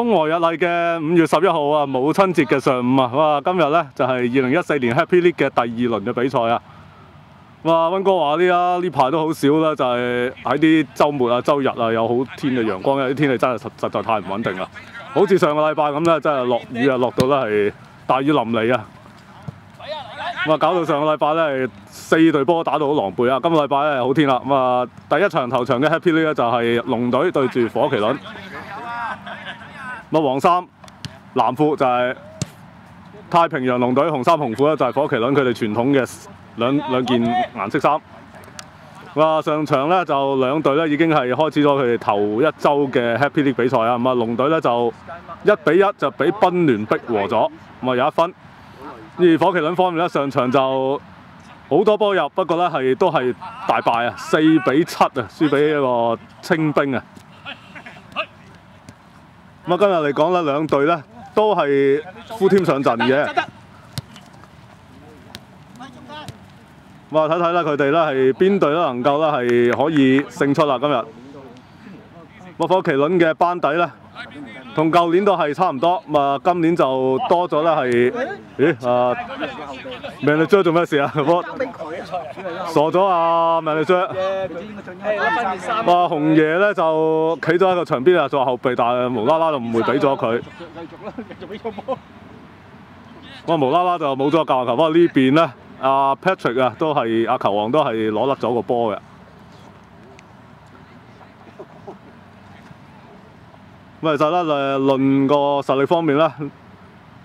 風和日麗嘅五月十一號啊，母親節嘅上午啊，哇！今日呢就係二零一四年 Happy League 嘅第二輪嘅比賽啊。哇！温哥華呢啊呢排都好少啦，就係喺啲週末啊、週日啊有好天嘅陽光，因為啲天氣真係實實在太唔穩定啦。好似上個禮拜咁咧，真係落雨啊，落到咧係大雨淋漓啊。咁啊，搞到上個禮拜咧係四隊波打到好狼狽啊！今個禮拜咧好天啦。咁啊，第一場頭場嘅 Happy League 咧就係龍隊對住火麒麟。咁啊，黃衫藍褲就係太平洋龍隊，紅衫紅褲咧就係火麒麟佢哋傳統嘅兩兩件顏色衫。哇！上場咧就兩隊咧已經係開始咗佢哋頭一週嘅 Happy League 比賽啊。咁啊，龍隊咧就一比一就俾賓聯逼和咗，咁啊有一分。而火麒麟方面咧，上場就好多波入，不過咧係都係大敗啊，四比七啊，輸俾一個清兵啊。咁啊，今日嚟講咧，兩隊咧都係 full team 上陣嘅。咁啊，睇睇啦，佢哋咧係邊隊咧能夠咧係可以勝出啦？今日，咁火麒麟嘅班底咧，同舊年都係差唔多。咁啊，今年就多咗咧係，咦啊，命力追做咩事啊？我傻咗啊！命力追。哇！紅爺咧就企咗喺個場邊啊，做後備，但係無啦啦就唔會俾咗佢。我無啦啦就冇咗個教球，不過呢邊咧。阿 Patrick 啊，都係阿球王都係攞甩咗個波嘅。咁其實咧誒，論個實力方面咧，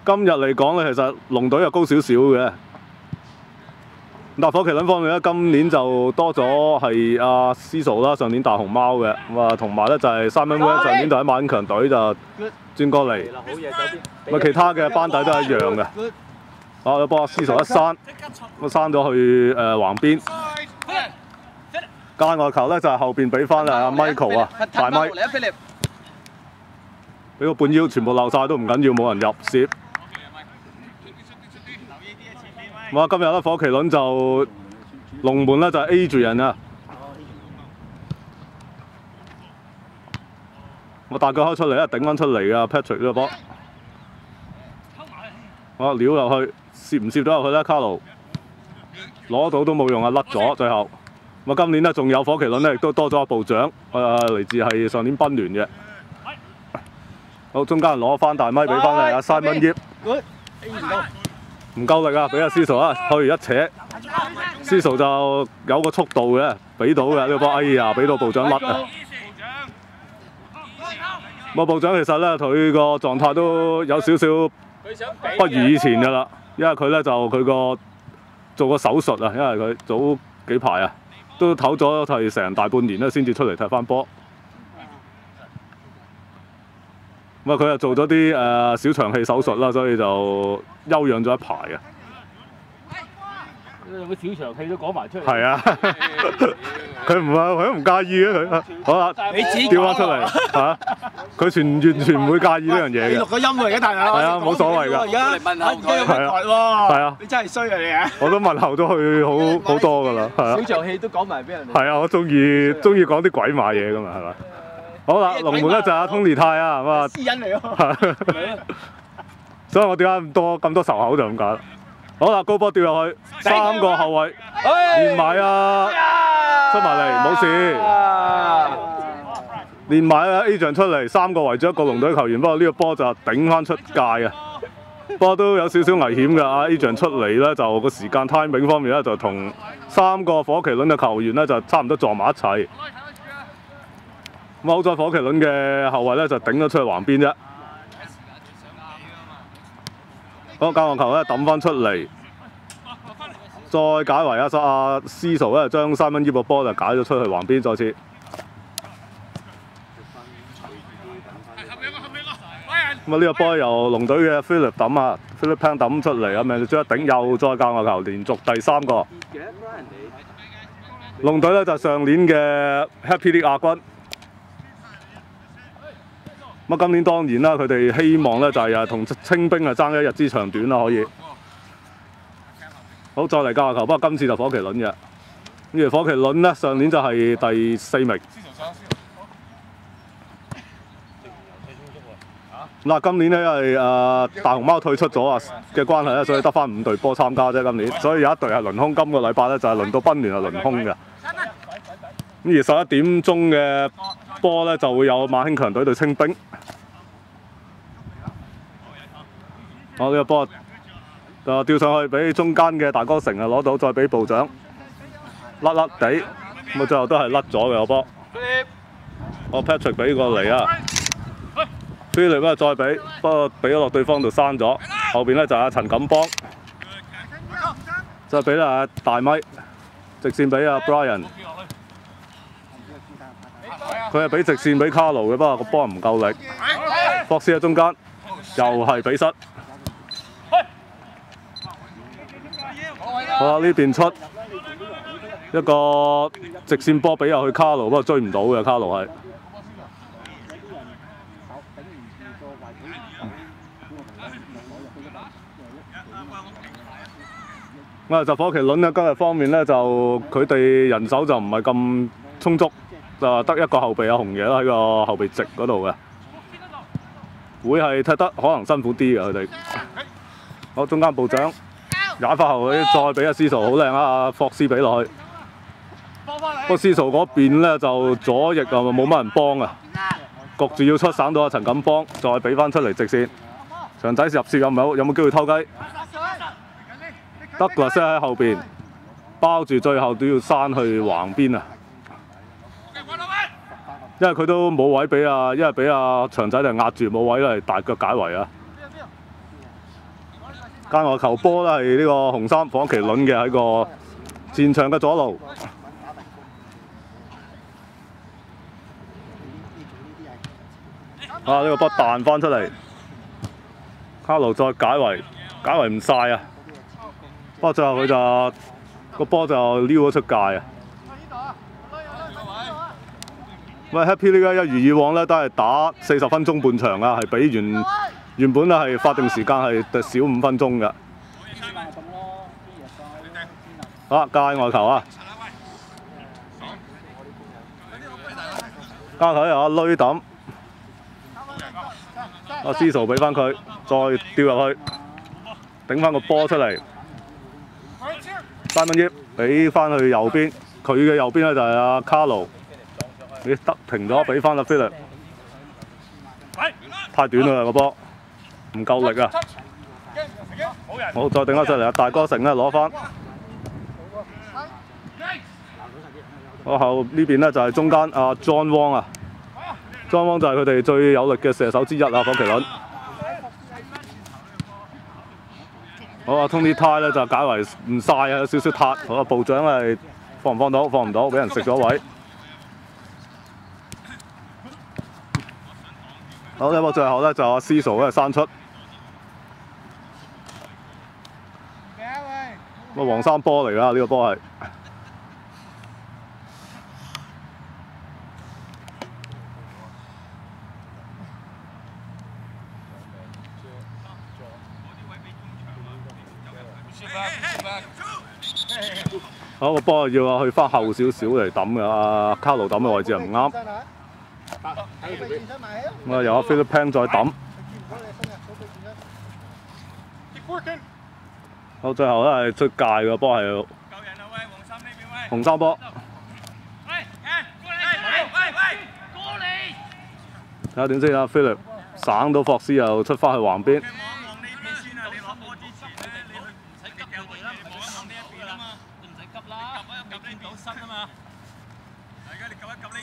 今日嚟講咧，其實龍隊又高少少嘅。但火麒麟方面咧，今年就多咗係阿 Cecil 啦，上年大熊貓嘅，咁啊同埋咧就係 Simon West 上年就喺馬英強隊就轉過嚟。咁啊，其他嘅班底都係一樣嘅。啊！有幫阿 C 嫂一閂，咁閂咗去誒橫邊。界外球咧就係後邊俾翻阿 Michael 啊，大咪。俾個半腰全部漏晒都唔緊要，冇人入攝。咁啊，今日咧火麒麟就龍門咧就 A 住人啊。我大腳開出嚟咧，頂翻出嚟啊 Patrick 呢個波。我撩入去。攝唔攝到入去咧？卡路攞到都冇用啊，甩咗最後。咁，今年咧仲有火麒麟咧，亦都多咗個部長，誒、呃、嚟自係上年賓聯嘅。好，中間攞翻大咪俾翻你阿 Simon 葉，唔夠力啊！俾阿 Cecil 啊，去一扯，Cecil 就有個速度嘅，俾到嘅呢個波。哎呀，俾到部長甩啊！咁部長其實咧，佢個狀態都有少少不如以前㗎啦。因為佢咧就佢個做個手術啊，因為佢早幾排啊都唞咗係成大半年咧，先至出嚟踢翻波。咁啊，佢又做咗啲誒小腸氣手術啦，所以就休養咗一排啊。有個小腸氣都講埋出嚟。係啊，佢唔係佢都唔介意嘅佢。好啦，你調翻出嚟嚇，佢全完全唔會介意呢樣嘢嘅。錄個音喎，而家大佬。係啊，冇所謂㗎。而家問候佢。係啊。係啊。你真係衰啊你啊！我都問候咗佢好好多㗎啦，係啊。小腸氣都講埋俾人。係啊，我中意中意講啲鬼馬嘢㗎嘛，係咪？好啦，龍門咧就阿 Tony 泰啊，咁啊。私隱嚟喎。所以我點解咁多咁多仇口就咁解啦。好啦，高波掉落去，三個後衞連埋啊，出埋嚟冇事，連埋啊 A 象出嚟，三個圍住一個龍隊球員，不過呢個波就頂翻出界啊，不過都有少少危險嘅。阿 A 象出嚟咧，就個時間 timing 方面咧，就同三個火麒麟嘅球員咧就差唔多撞埋一齊。咁好在火麒麟嘅後衞咧就頂咗出去橫邊啫。嗰個交球咧抌翻出嚟，再解圍啊！阿 Cecil 咧將三蚊衣個波就解咗出去橫邊，再次。咁啊呢個波由龍隊嘅 Philip 抌啊，Philip Pan 抌出嚟啊，命將一頂又再交球，連續第三個。龍隊咧就上年嘅 Happy League 亞軍。咁今年當然啦，佢哋希望咧就係誒同清兵啊爭一日之長短啦，可以。好，再嚟交下球，不過今次就火麒麟嘅。咁而火麒麟咧上年就係第四名。嗱，今年咧因為誒、大熊貓退出咗啊嘅關係咧，所以得翻五隊波參加啫。今年，所以有一隊係輪空。今個禮拜咧就係輪到賓聯係輪空嘅。咁而十一點鐘嘅波咧就會有馬興強隊對清兵。我呢個波就吊上去俾中間嘅大哥成啊攞到，再俾部長甩甩地，咁啊最後都係甩咗嘅個波。我 Patrick 俾過嚟啊！菲力咧再俾，不過俾咗落對方度刪咗。後邊咧就阿陳錦邦，再俾啦阿大咪，直線俾阿 Brian。佢係俾直線俾卡路嘅，不過個波唔夠力。博斯喺中間，又係比失。好啦，呢邊出一個直線波俾入去卡路，不過追唔到嘅卡路係。咁啊，就火麒麟咧，今日方面咧就佢哋人手就唔係咁充足，就得一個後備阿紅爺啦喺個後備席嗰度嘅，會係踢得可能辛苦啲嘅佢哋。好，中間部長踩翻後佢，再俾阿司徒好靚啊！阿霍斯俾落去，不過司徒嗰邊咧就左翼啊冇乜人幫啊，焗住要出省到阿陳錦芳，再俾翻出嚟直線，長仔入線有冇有冇機會偷雞？德勒斯喺後邊包住，最後都要閂去橫邊啊！因為佢都冇位俾啊，因為俾阿長仔嚟壓住冇位嚟大腳解圍啊！界外球波咧係呢個紅衫火麒麟嘅喺個前場嘅左路。啊！呢、個波彈翻出嚟，卡路再解圍，解圍唔晒啊！不過最後佢就個波就撩咗出界啊！喂，Happy 呢家一如以往咧，都係打四十分鐘半場啊，係比原原本咧係法定時間係少五分鐘嘅。好，界外球啊！加佢啊，攣抌，阿司徒俾翻佢，再掉入去，頂翻個波出嚟。三分一俾翻去右邊，佢嘅右邊咧就係阿卡路，你得停咗，俾翻阿菲力，太短啦個波，唔夠力啊！好，再頂翻出嚟，啊大哥成咧攞翻。我後呢邊咧就係中間阿 John Wong 啊，John Wong 就係佢哋最有力嘅射手之一啊，火麒麟。好啊，Tony Tai 咧就解圍唔晒啊，有少少塌。好啊，部長係放唔放到？放唔到，俾人食咗位。好，呢波最後咧就阿 C 數咧生出。咁啊，黃山波嚟㗎，呢、個波係。好個波要啊去翻後少少嚟抌噶，阿卡路抌嘅位置又唔啱，咁啊由阿 Philip Pan 再抌，好最後咧係出界嘅波係紅三波，睇下點先啊 Philip 省到霍斯又出翻去橫邊。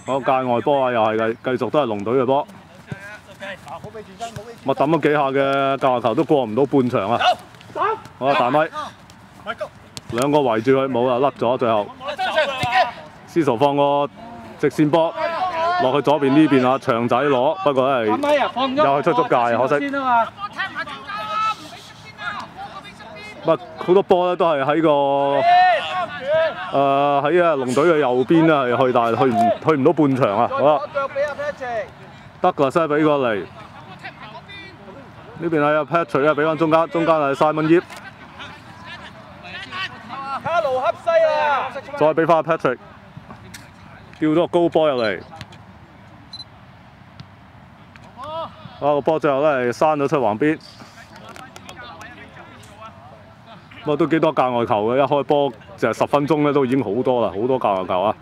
好界外波啊，又係繼繼續都係龍隊嘅波。我抌咗幾下嘅界外球都過唔到半場啊！好啊，大咪兩個圍住佢冇啊，甩咗最後。司徒放個直線波落去左邊呢邊啊，長仔攞，不過咧係又係出足界，可惜。唔係好多波咧都係喺個誒喺啊龍隊嘅右邊啊去，但係去唔去唔到半場啊！好啦，德格西俾過嚟，呢邊係阿 Patrick 啊，俾翻中間，中間係 Simon 葉，卡路恰西啊！再俾翻阿 Patrick，掉咗個高波入嚟，啊個波最後咧係閂咗出橫邊。咁都幾多界外球嘅，一開波就係十分鐘咧都已經好多啦，好多界外球啊！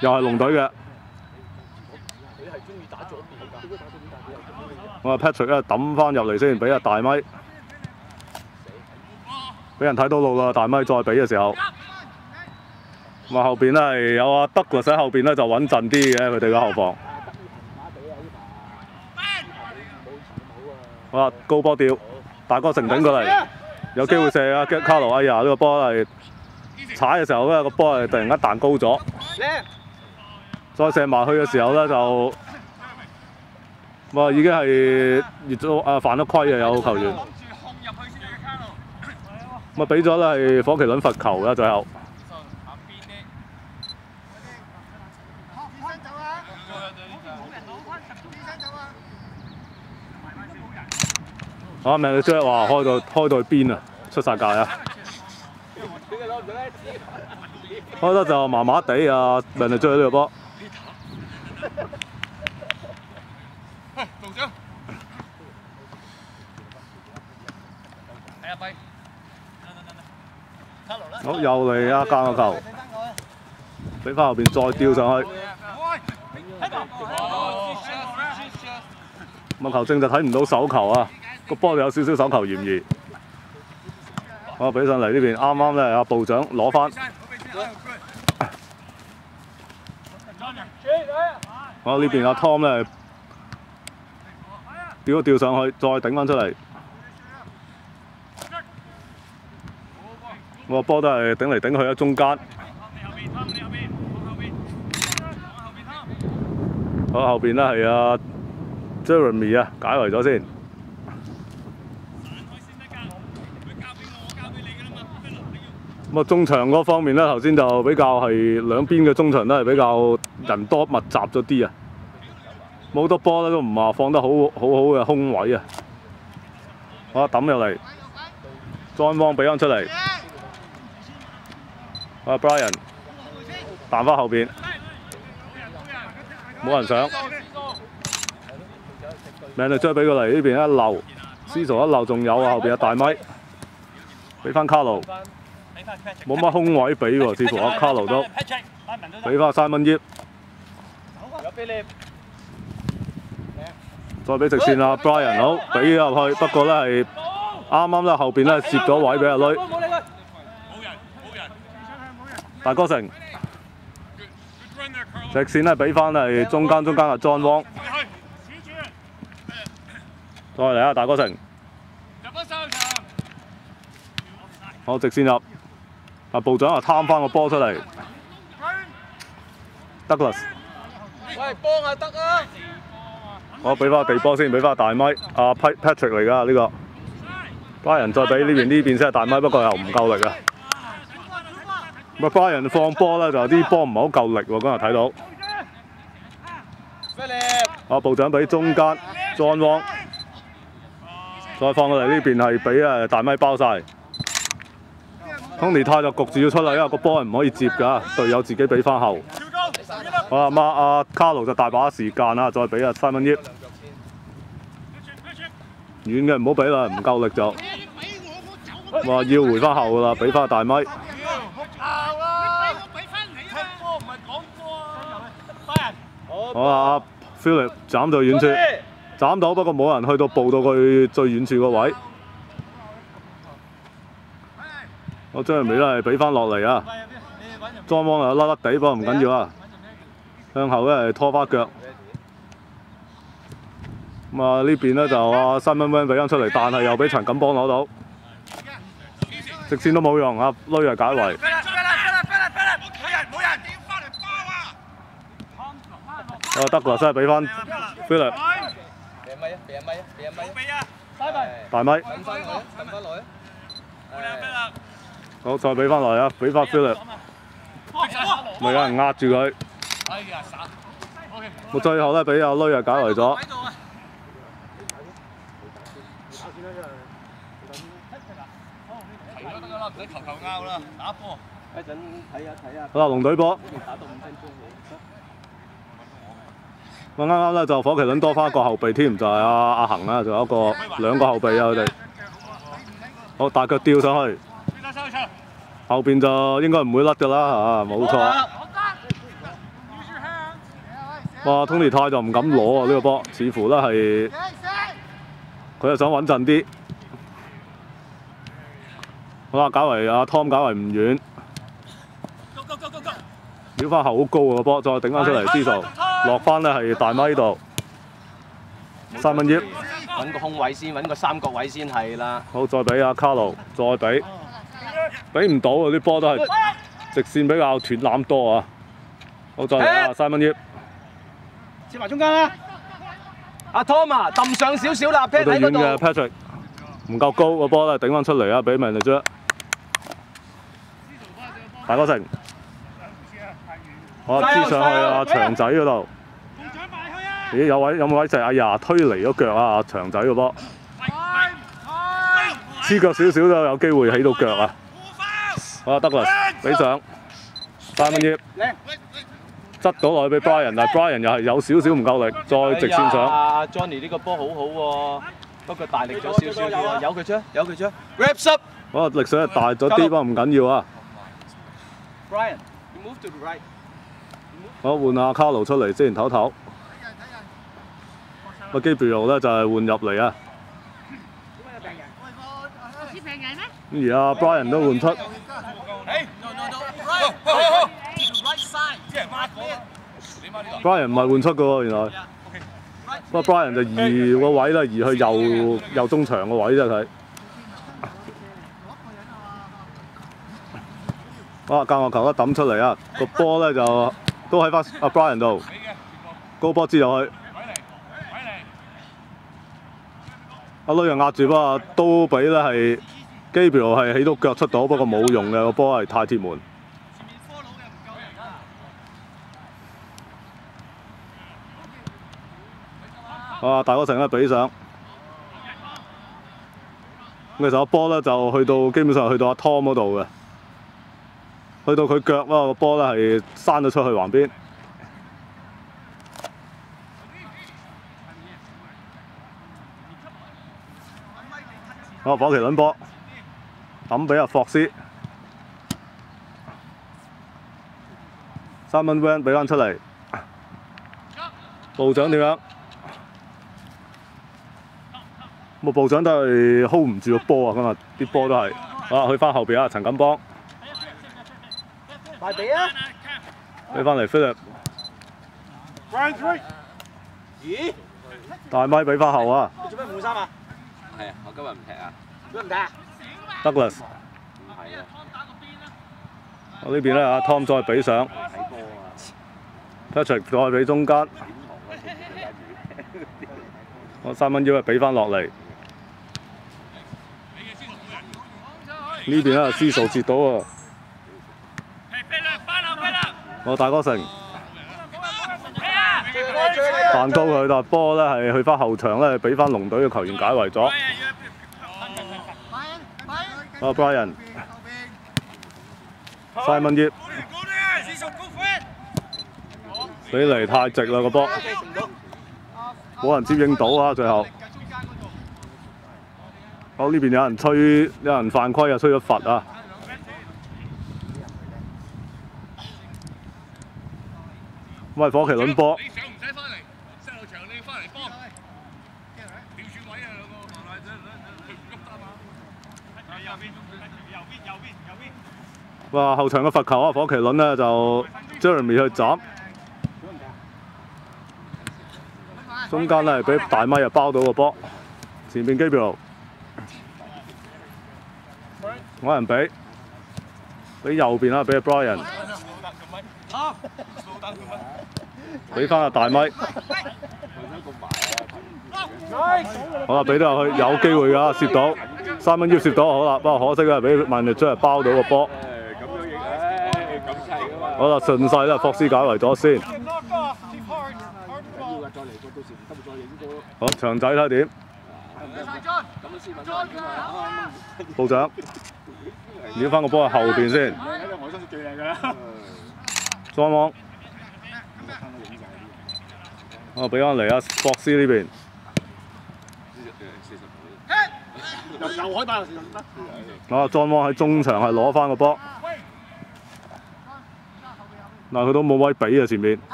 又係龍隊嘅。咁啊 Patrick 咧抌翻入嚟先，俾阿大咪，俾人睇到路啦。大咪再俾嘅時候，咁啊後邊咧係有阿德國喺後邊咧就穩陣啲嘅，佢哋嘅後防。好啦，高波吊，大哥成頂過嚟，有機會射啊！卡羅，哎呀，呢、個波係踩嘅時候咧，個波係突然間彈高咗，再射埋去嘅時候咧就，哇已經係越咗啊犯咗規啊有球員，咁啊俾咗咧係火麒麟罰球啦最後。啊！命你追話開到開到去邊啊，出晒界啊！開得就麻麻地啊，命你追呢個波。好，又嚟啊！間個球，俾翻後邊再吊上去。咁球正就睇唔到手球啊，個波有少少手球嫌疑。我俾上嚟呢邊，啱啱咧阿部長攞翻，我呢邊阿 Tom 咧吊一吊上去，再頂翻出嚟。我個波都係頂嚟頂去喺中間。好後邊咧係阿 Jeremy 啊，解圍咗先。咁啊，中場嗰方面咧，頭先就比較係兩邊嘅中場都係比較人多密集咗啲啊，冇多波咧都唔話放得好好好嘅空位啊。好抌入嚟，John Wong 俾翻出嚟，啊 Brian 彈翻後邊，冇人上。命力追俾佢嚟呢邊一漏，司徒一漏仲有啊，後邊有大咪，俾翻卡路，冇乜空位俾喎，似乎阿卡路都俾翻三蚊葉，再俾直線啦 Brian 好，俾入去，不過咧係啱啱咧後邊咧攝咗位俾阿女，大哥成，直線咧俾翻係中間中間嘅 John Wong。再嚟啊，大哥成！好直線入，啊部長啊貪翻個波出嚟，Douglas，喂，幫下得啊！我俾翻地波先，俾翻大咪，阿 Patrick 嚟㗎呢個，巴人再俾呢邊呢邊先係大咪，不過又唔夠力啊！咁啊巴人放波咧就啲波唔係好夠力喎，今日睇到。啊部長俾中間 John Wong。再放過嚟呢邊係俾誒大咪包晒。Tony 泰就焗住要出嚟，因為個波係唔可以接㗎，隊友自己俾翻後。好啦，阿卡路就大把時間啦，再俾啊三蚊億。遠嘅唔好俾啦，唔夠力就話要回翻後㗎啦，俾翻大咪。好啊，阿 Philip 斬到遠處。斬到，不過冇人去到步到佢最遠處個位。我將嚟尾都係俾翻落嚟啊！裝幫又甩甩地，不過唔緊要啊。向後咧係拖翻腳。咁啊呢邊咧就啊新蚊蚊俾翻出嚟，但係又俾陳錦邦攞到。直線都冇用啊，攞又解圍。啊得㗎，真係俾翻 Philip。咪啊，俾人咪啊，俾人咪啊，俾啊，大咪，抌翻來啊，抌翻來啊，好再俾翻來啊，俾翻 Philip，咪有人壓住佢，我最後咧俾阿女啊解圍咗，一陣睇下睇下，好啦龍隊波，我。啱啱咧就火麒麟多翻一個後備添，就係阿阿恒啦，仲有一個兩個後備啊佢哋。好大腳吊上去，後邊就應該唔會甩㗎啦嚇，冇錯。哇，Tony 泰就唔敢攞啊呢個波，似乎咧係佢係想穩陣啲。好啦，搞為阿 Tom 搞為唔遠，撩翻後好高啊個波，再頂翻出嚟，知數落翻咧係大咪度，三蚊葉，揾個空位先，揾個三角位先係啦。好再俾阿卡路，再俾，俾唔到啊啲波都係直線比較斷攬多啊。好再嚟啊三蚊葉，切埋中間啦。阿 Tom 啊，揼上少少啦。Patrick 唔夠高個波咧頂翻出嚟啊，俾明力啫。大哥成，我支上去啊長仔嗰度。咦有位有冇位就係哎呀推離咗腳啊長仔個波，黐腳少少都有機會起到腳啊！好啊得啦，俾上三分葉，執到落去俾 Brian，但係 Brian 又係有少少唔夠力，再直線上。啊，Johnny 呢個波好好喎，不過大力咗少少啲喎，由佢出，有佢出。Wraps up，好啊力水係大咗啲，不過唔緊要啊。Brian，you move to the right。好換阿卡路出嚟先唞唞。個基比路咧就係換入嚟啊，而阿 Brian 都換出，Brian 唔係換出嘅喎，原來。不過 Brian 就移個位啦，移去右右中場個位啫佢。啊，間我球一抌出嚟啊！個波咧就都喺翻阿 Brian 度，高波接入去。阿女又壓住，不過都俾咧係 Gebel 係起到腳出到，不過冇用嘅個波係太鐵門。啊！大哥成咧比上，咁其實個波咧就去到基本上去到阿 Tom 嗰度嘅，去到佢腳啦個波咧係閂咗出去橫邊。好，火麒麟波抌俾阿霍斯，三蚊 van 俾翻出嚟，部長點樣？咁啊，部長都係 hold 唔住個波啊！今日啲波都係啊，去翻後邊啊，陳錦邦快俾啊！俾翻嚟 Philip，咦？大咪俾翻後啊你做咩換衫啊？係啊，我今日唔踢啊。做咩唔踢啊？，Douglas。係啊，我呢邊咧，阿 Tom 再俾上睇波啊！，Patrick 再俾中間，我三蚊腰啊俾翻落嚟。呢邊咧，思數截到啊！我大哥成彈高佢，但波咧係去翻後場咧，俾翻龍隊嘅球員解圍咗。啊，Brian，三蚊葉俾嚟太直啦個波，冇人接應到啊！最後，好呢邊有人吹，有人犯規啊，吹咗罰啊！喂，火麒麟波，你上唔使翻嚟，西路場你翻嚟幫。調轉位啊，兩個佢唔喐得嘛。右邊，右邊，右邊，右邊。哇後場嘅罰球啊，火麒麟呢就 Jeremy 去斬，中間咧俾大咪又包到個波，前面基比路，揾人俾，俾右邊啦，俾阿 Brian，俾翻阿大咪，好啦，俾到入去，有機會㗎，攝到，三蚊腰攝到，好啦，不過可惜啊，俾曼力將嚟包到個波。好啦，順勢啦，霍斯解圍咗先。好，長仔睇下點？部長，撩翻個波喺後邊先。我相信最靚㗎啦。裝網，我俾翻嚟啊，博斯呢邊。又又海霸又得。啊，莊汪喺中場係攞翻個波。嗱，佢都冇位俾啊，前面。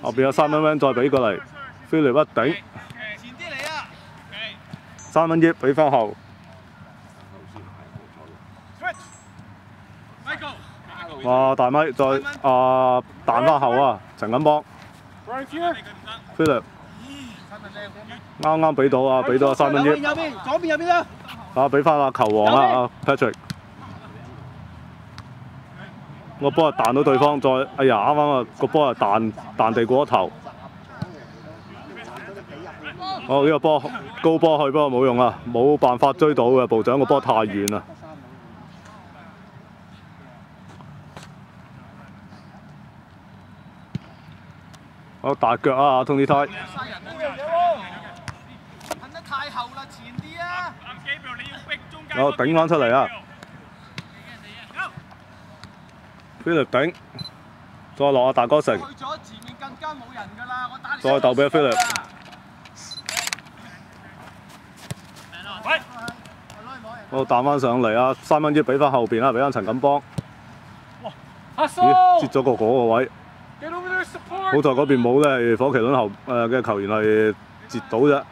后边，有三蚊蚊再俾過嚟，菲力一顶，三蚊一俾翻後。哇！大咪再啊彈翻後啊，陳錦邦，菲力啱啱俾到啊，俾到啊三分一。右邊，左邊右邊啦！啊，俾翻阿球王啊，阿 Patrick。個波啊彈到對方，再哎呀啱啱啊個波啊彈彈地過咗頭。哦呢、個波高波去，不過冇用啊，冇辦法追到嘅，部長個波太遠啦。好大腳啊前啲啊！好頂翻出嚟啊！菲力頂，再落啊大哥城，再鬥俾菲力。好彈翻上嚟啊！三蚊億俾翻後邊啦，俾翻陳錦邦。咦，接咗個嗰個位。好在嗰邊冇咧，係火麒麟後誒嘅球員係截到啫。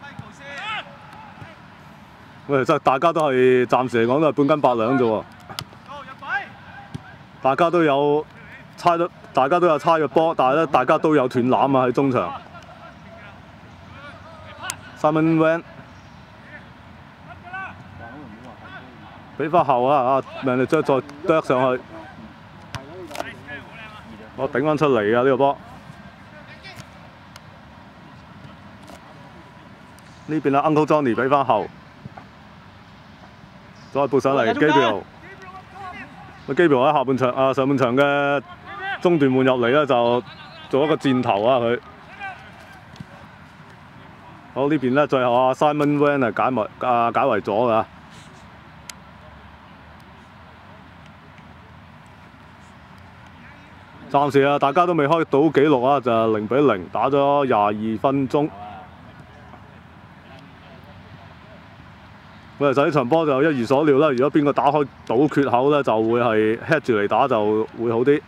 喂，真係大家都係暫時嚟講都係半斤八兩啫喎。大家都有猜得，大家都有猜嘅波，但係咧大家都有斷攬啊喺中場。三蚊 van 俾翻後啊！啊，命力將再啄上去，我頂翻出嚟啊！呢、個波呢邊啊，Uncle Johnny 俾翻後，再撥上嚟 Gabriel。個 Gabriel 喺下半場啊上半場嘅中段換入嚟咧，就做一個箭頭啊佢。好呢邊咧，最後啊 Simon Van 啊解埋啊解圍咗㗎。暫時啊，大家都未開到紀錄啊，就零比零打咗廿二分鐘。喂，就呢場波就一如所料啦。如果邊個打開到缺口咧，就會係 head 住嚟打就會好啲。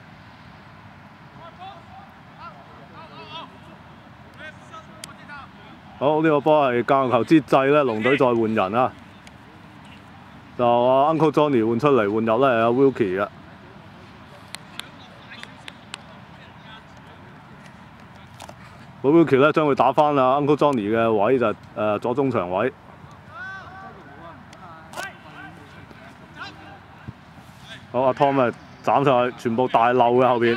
好，呢、個波係教球之際咧，龍隊再換人啊。就阿 Uncle Johnny 換出嚟換入咧，係阿 Wilkie 嘅。個 Wilkie 咧將會打翻啊 Uncle Johnny 嘅位就誒、呃左中場位。好，阿 Tom 咪斬上去，全部大漏嘅後邊。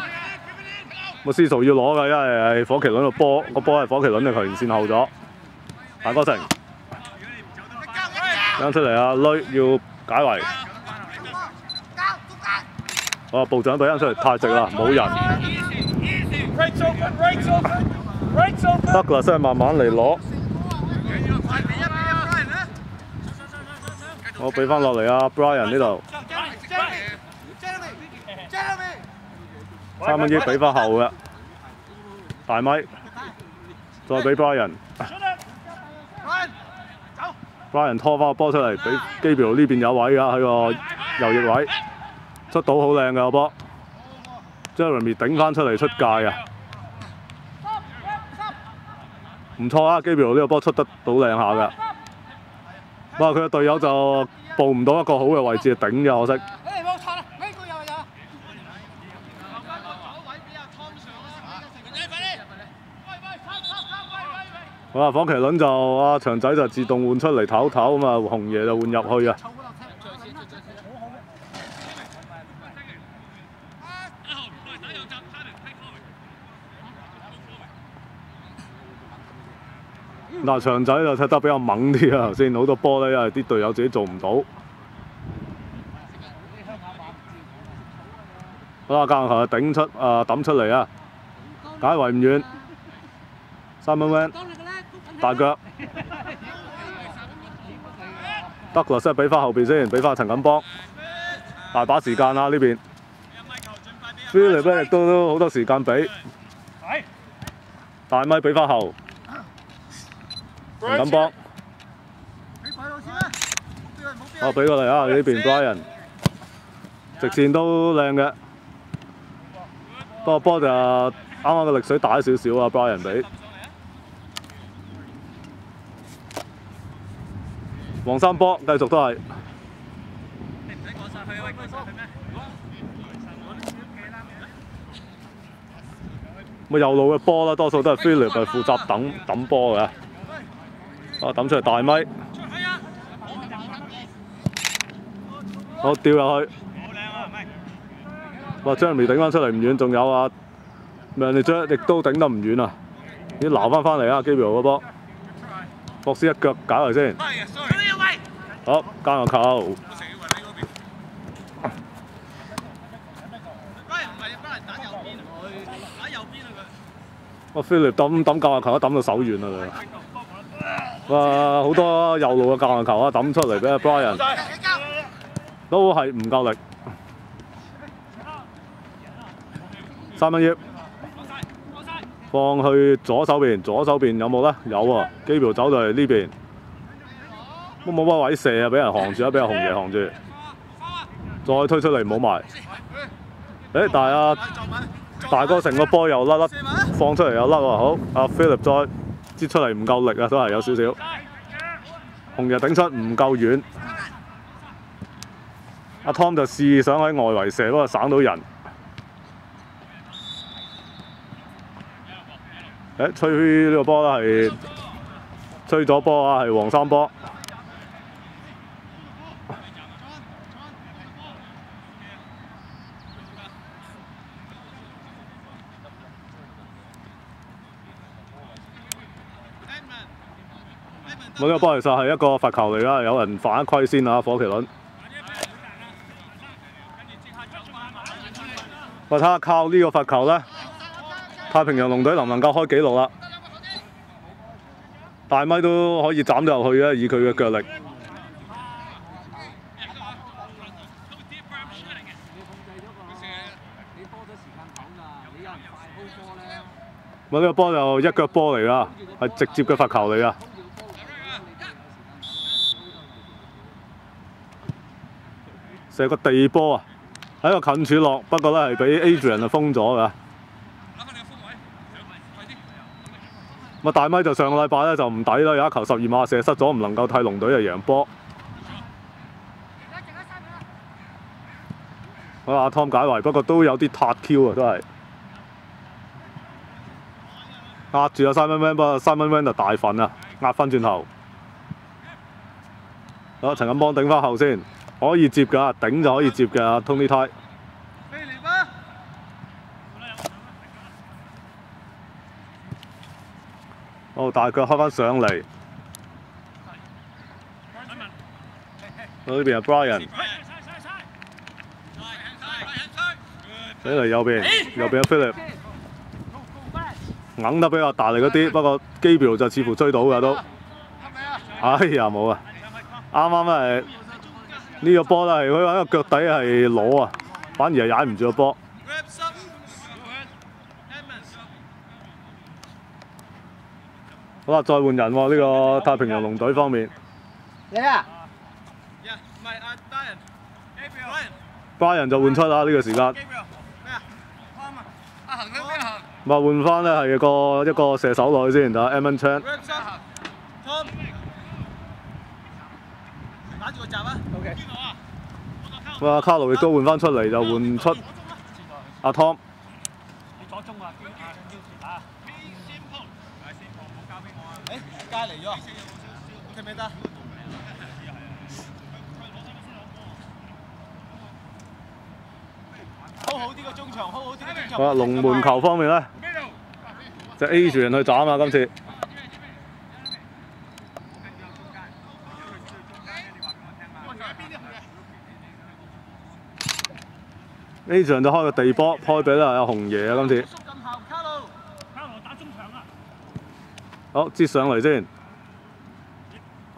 個司徒要攞嘅，因為係火麒麟個波，個波係火麒麟嘅球員線後咗。大哥城，啱出嚟啊！女要解圍。好啊，部長俾翻出嚟，太直啦，冇人。得啦，真係慢慢嚟攞。我俾翻落嚟啊，Brian 呢度。三蚊億俾翻後嘅，大咪，再俾 Brian。Brian 拖翻個波出嚟，俾 Gabriel 呢邊有位㗎，喺個右翼位，出到好靚㗎個波，Jeremy 頂翻出嚟出界啊！唔錯啊 gab 呢個波出得到靚下㗎。哇！佢嘅隊友就報唔到一個好嘅位置頂嘅，可惜。好啊，火麒麟就啊長仔就自動換出嚟唞唞咁啊，紅爺就換入去啊。嗱，長仔就踢得比較猛啲啊，頭先好多波咧，因為啲隊友自己做唔到。好啦，隔硬球就頂出啊抌出嚟啊，解圍唔遠，三蚊 van 大腳，得啦，即係俾翻後邊先，俾翻陳錦邦，大把時間啦呢邊。Philip 咧亦都都好多時間俾，大咪俾翻後，唔敢幫。俾鬼佬先啦，邊個唔好邊我俾過嚟啊！呢邊 Brian，直線都靚嘅，不過波就啱啱個力水大少少啊！Brian 俾黃三波繼續都係。咁右路嘅波啦，多數都係 Philip 係負責等抌波嘅，啊抌出嚟大咪。我掉入去。哇！Jeremy 頂翻出嚟唔遠，仲有啊，命力將亦都頂得唔遠啊！已經撈翻翻嚟啊，Gabriel 嗰波，博斯一腳搞嚟先，好加個球，我！Philip 抌抌教下球都抌到手軟啦佢，哇！好多右路嘅教學球啊抌出嚟俾阿 Brian，都係唔夠力。三蚊葉放去左手邊，左手邊有冇咧？有喎，機票走到嚟呢邊，都冇乜位射啊！俾人扛住啊，俾阿紅爺扛住，再推出嚟冇埋。誒，但係啊，大哥成個波又甩甩，放出嚟又甩喎。好，阿 Philip 再接出嚟唔夠力啊，都係有少少。紅日頂出唔夠遠，阿 Tom 就試想喺外圍射，不過省到人。誒吹呢個波啦係吹咗波啊，係黃三波。呢個波其實係一個罰球嚟啦，有人犯一規先啊，火麒麟。我睇下靠呢個罰球咧。太平洋龍隊能唔能夠開紀錄啦？大咪都可以斬到入去嘅，以佢嘅腳力。我呢個波就一腳波嚟㗎，係直接嘅罰球嚟啊。射個地波啊！喺個近處落，不過咧係俾 Adrian 啊封咗㗎。咁大咪就上個禮拜咧就唔抵啦，有一球十二碼射失咗，唔能夠替龍隊啊贏波。好阿 Tom 解圍，不過都有啲撻 Q 啊，都係壓住阿 Simon Van，不過 Simon Van 就大份啊，壓翻轉頭。好，陳錦邦頂翻後先，可以接㗎，頂就可以接噶，Tony Tai。哦，大腳開翻上嚟。呢邊係 Brian，俾嚟右邊，右邊係 Philip，硬得比較大力嗰啲，不過機票就似乎追到㗎都。哎呀冇啊！啱啱係呢個波咧，係佢揾個腳底係攞啊，反而係踩唔住個波。好啦，再換人喎！呢、這個太平洋龍隊方面。你啊，Brian 就換出啦呢、這個時間。咪換翻咧係個一個射手落去先，睇 Evan Chan。哇！卡路亦都換翻出嚟，就換出阿 Tom。街嚟咗，OK 唔得？好好啲個中場，好好啲個中場。好啦，龍門球方面咧，就 A 住人去斬啊！今次住人就開個地波，開俾啦阿紅爺啊！今次。好，接上嚟先，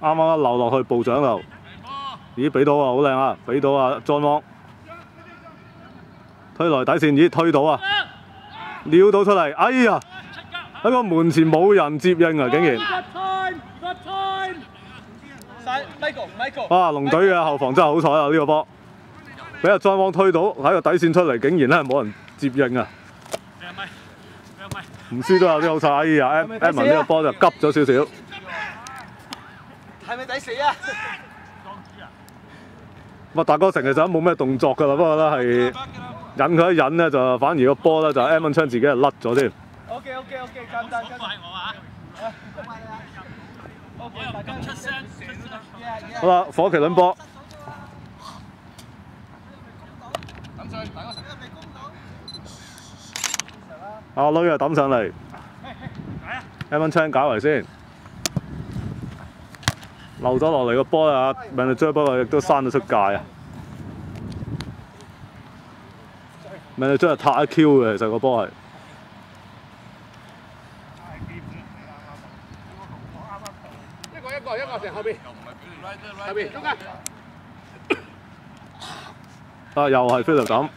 啱啱一流落去部長度，咦俾到啊，好靚啊，俾到啊，John Wong，推來底線，咦推到啊，撩到出嚟，哎呀，喺個門前冇人接應啊！竟然。哇！龍隊嘅後防真係好彩啊！呢、個波俾阿莊汪推到喺個底線出嚟，竟然咧冇人接應啊！唔輸都有啲好彩。哎呀，M 係咪 M 抵死啊文呢個波就急咗少少。係咪抵死啊？咁啊，大哥成其實都冇咩動作㗎啦，不過咧係引佢一引咧，就反而個波咧就文昌自己係甩咗添。OK OK OK，簡單簡單。我啊！OK，大家出聲。好啦，火麒麟波，等上，大家成。阿女又抌上嚟，一蚊枪搞嚟先，漏咗落嚟个波啊，命中追波啊，亦都生咗出界啊，命中追系太 Q 嘅，其实个波系。一个一个成后边，后边中间，啊又系飞流咁。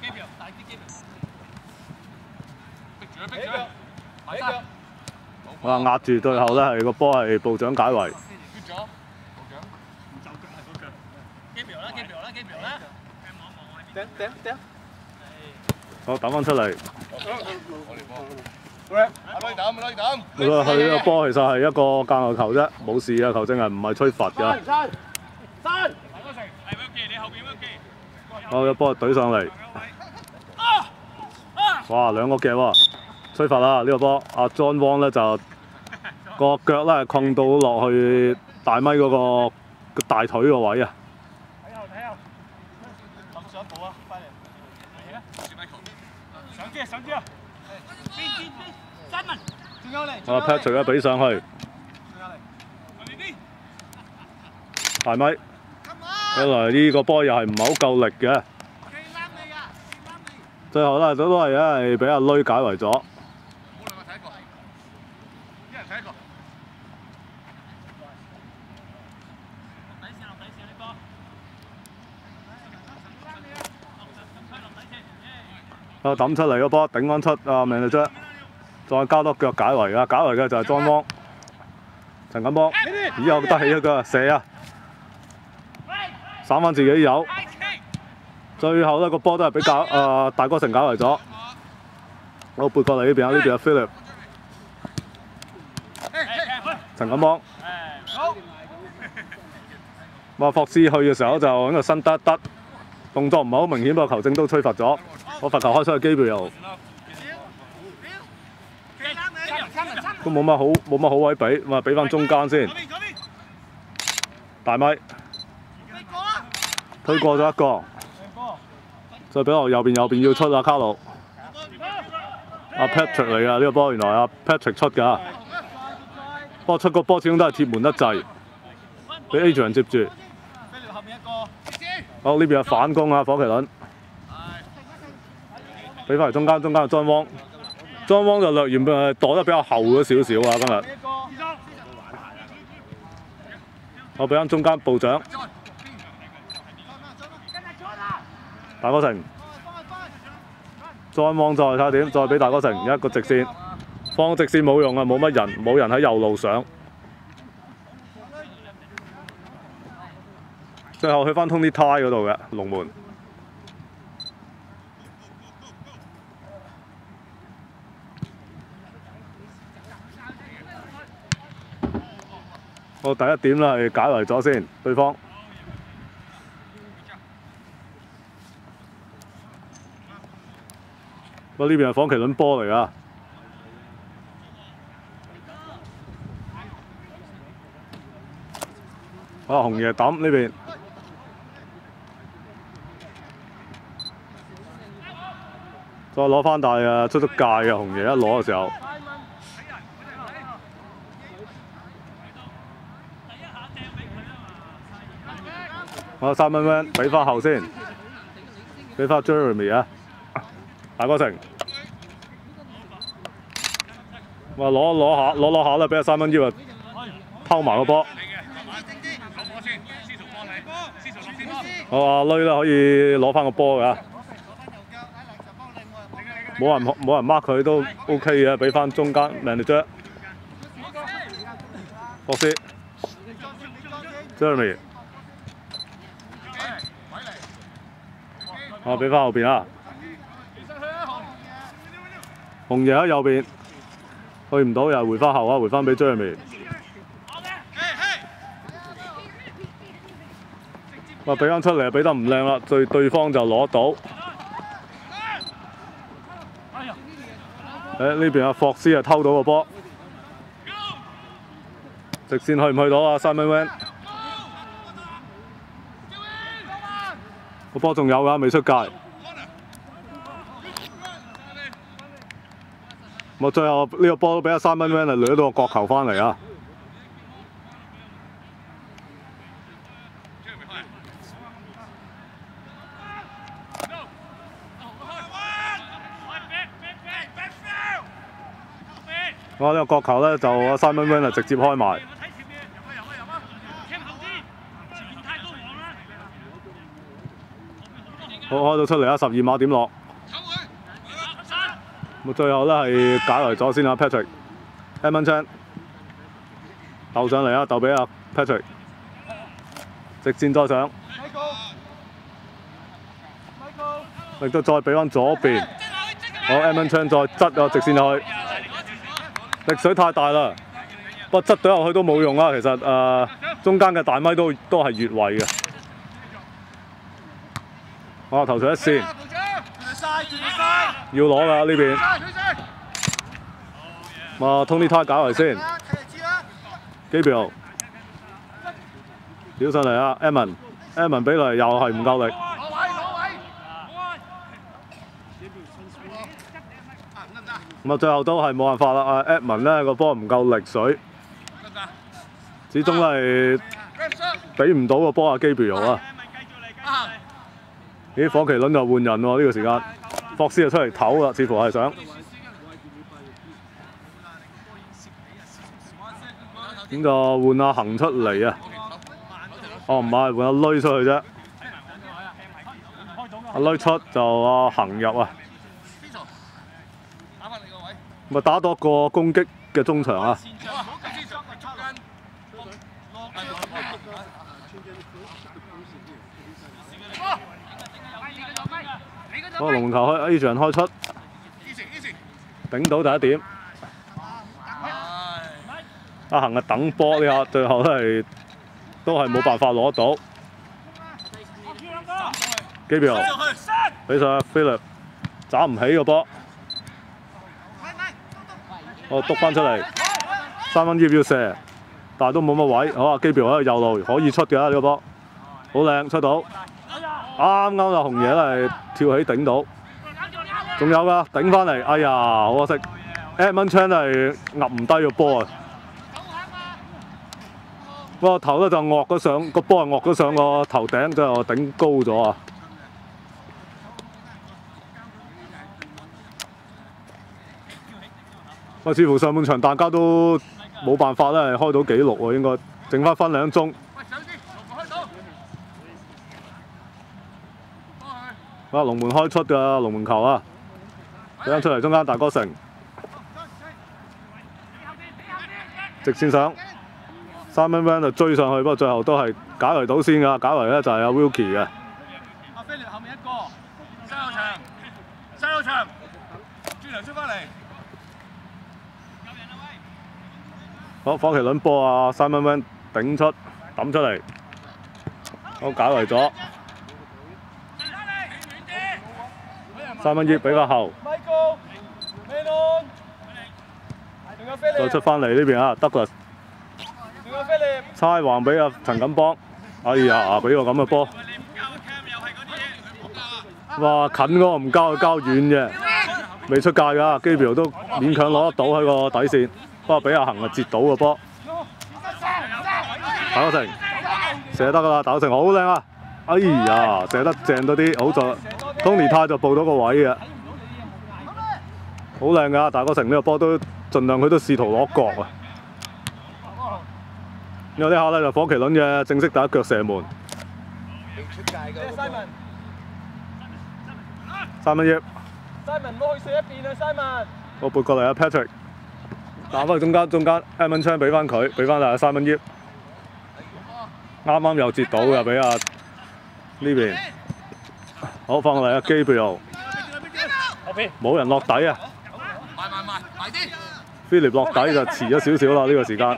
哇壓住最後咧係個波係部長解圍，跌咗。頂頂頂。好抌翻出嚟。阿女抌，阿女抌。你話佢呢個波其實係一個間球球啫，冇事啊，球證係唔係吹罰㗎？山山。好，個波懟上嚟，哇兩個夾喎，吹罰啦呢個波，阿 John Wong 咧就 個腳咧係困到落去大咪嗰個個大腿個位啊！諗上一步啊，快嚟。上上機啊！仲有嚟。阿 Patrick 咧俾上去，仲有嚟。大咪，一來呢個波又係唔係好夠力嘅，最後咧都都係咧係俾阿女解圍咗。好兩個睇一個，一人睇一個。抌出嚟個波頂翻出啊命嚟啫，再加多腳解圍啊！解圍嘅就係莊汪、陳錦波，以後得起一個射啊！散翻自己有，最後咧個波都係俾解啊大哥成解圍咗。我撥過嚟呢邊啊，呢邊有 Philip、陳錦波。好。哇！霍斯去嘅時候就喺度伸得得，動作唔係好明顯，不過球證都吹罰咗。我罰球開出嘅機會又都冇乜好冇乜好位俾，咁啊俾翻中間先。大咪推過咗一個，再俾我右邊右邊要出啊卡路。阿 Patrick 嚟㗎呢個波，原來阿 Patrick 出㗎。不過出個波始終都係鐵門得滯，俾 Adrian 接住。好呢邊有反攻啊，火麒麟。俾翻嚟中間，中間有莊汪，莊汪就略嫌誒躲得比較後咗少少啊，今日。我俾翻中間部長，大哥城，莊汪再睇下點，再俾大哥城一個直線，放直線冇用啊，冇乜人，冇人喺右路上。最後去翻通啲胎嗰度嘅龍門。我第一點啦，係解圍咗先，對方。我呢邊係火麒麟波嚟噶。啊，紅爺抌呢邊。再攞翻大啊，出咗界嘅紅爺一攞嘅時候。我三蚊蚊俾翻後先，俾翻 Jeremy 啊，大哥成，我！攞攞下，攞攞下啦，俾阿三蚊要啊，偷埋個波。我阿女啦，可以攞翻個波㗎。冇人冇人 mark 佢都 OK 嘅，俾翻中間 manager。博斯 Jeremy，我俾翻後邊啊！紅爺喺右邊，去唔到又回翻後啊，回翻俾 Jeremy。哇！俾翻出嚟，俾得唔靚啦，對對方就攞到。誒呢邊阿霍斯啊偷到個波，直線去唔去到啊？Simon Van 個波仲有㗎，未出界。我最後呢個波都俾阿 Simon Van 啊掠到個角球翻嚟啊！我呢個角球咧就阿 Simon Van 啊直接開埋。好開到出嚟啊！十二碼點落？咁最後咧係解圍咗先啊，Patrick。Edmund Chan 鬥上嚟啊，鬥俾阿 Patrick，直線再上，亦都再俾翻左邊。好，Edmund Chan 再側啊，直線入去。力水太大啦，不過側隊入去都冇用啊。其實誒、中間嘅大咪都都係越位嘅。我頭上一線，要攞啦呢邊。啊，Tony 太搞嚟先，Gabriel，屌上嚟啊，Edmond，Edmond 俾嚟又係唔夠力。咁啊，最後都係冇辦法啦。阿 Edmond 咧個波唔夠力水，始終都係俾唔到個波阿 Gabriel 啊。咦，火麒麟就換人喎呢個時間，霍斯就出嚟唞啦，似乎係想。咁就換阿恒出嚟啊！哦，唔係換阿女出去啫。阿女出就阿恒入啊。咪打多個攻擊嘅中場啊！個龍球開 A 場開出，頂到第一點。阿恒啊等波呢下，最後都係都係冇辦法攞到。基比奧俾上 Philip，斬唔起個波。我督翻出嚟，三分葉要射，但係都冇乜位。好啊，基比奧喺右路可以出嘅呢個波，好靚出到。啱啱啊，紅爺係跳起頂到，仲有㗎，頂翻嚟，哎呀，好可惜，Edmund Chan 係壓唔低個波啊！不過頭咧就惡咗上，個波係惡咗上個頭頂，之後頂高咗啊！喂，似乎上半場大家都冇辦法咧，開到紀錄喎，應該剩翻分兩鐘。啊！龍門開出㗎，龍門球啊！俾出嚟中间大哥城，直线上，三蚊 van 就追上去，不过最后都系解围到先噶，解围咧就系阿 Wilkie 嘅。阿飛後面一个，西路場，西路場，轉頭出翻嚟。好，火麒麟波啊，三蚊蚊顶出抌出嚟，好解围咗。三蚊葉比較後，再出翻嚟呢邊啊，得啦。猜橫俾阿陳錦邦，哎呀，俾個咁嘅波。哇，近嗰個唔交，交遠嘅，未出界㗎。基表都勉強攞得到喺個底線，不過俾阿恒啊截到個波。打得成，射得㗎啦，打得成，好靚啊！哎呀，射得正多啲，好在。Tony 泰就報到個位嘅，好靚㗎！大哥城呢個波都盡量佢都試圖攞角啊！因為呢下咧就火麒麟嘅正式第一腳射門。三蚊億，Simon 唔好去射一邊啊，Simon。個撥過嚟啊，Patrick，打翻去中間，中間 Edmund Chan 俾翻佢，俾翻啊三蚊葉，啱啱又截到又俾啊呢邊，好放落嚟啊 Gabriel，冇人落底啊埋埋埋埋啲。，Philip 落底就遲咗少少啦呢個時間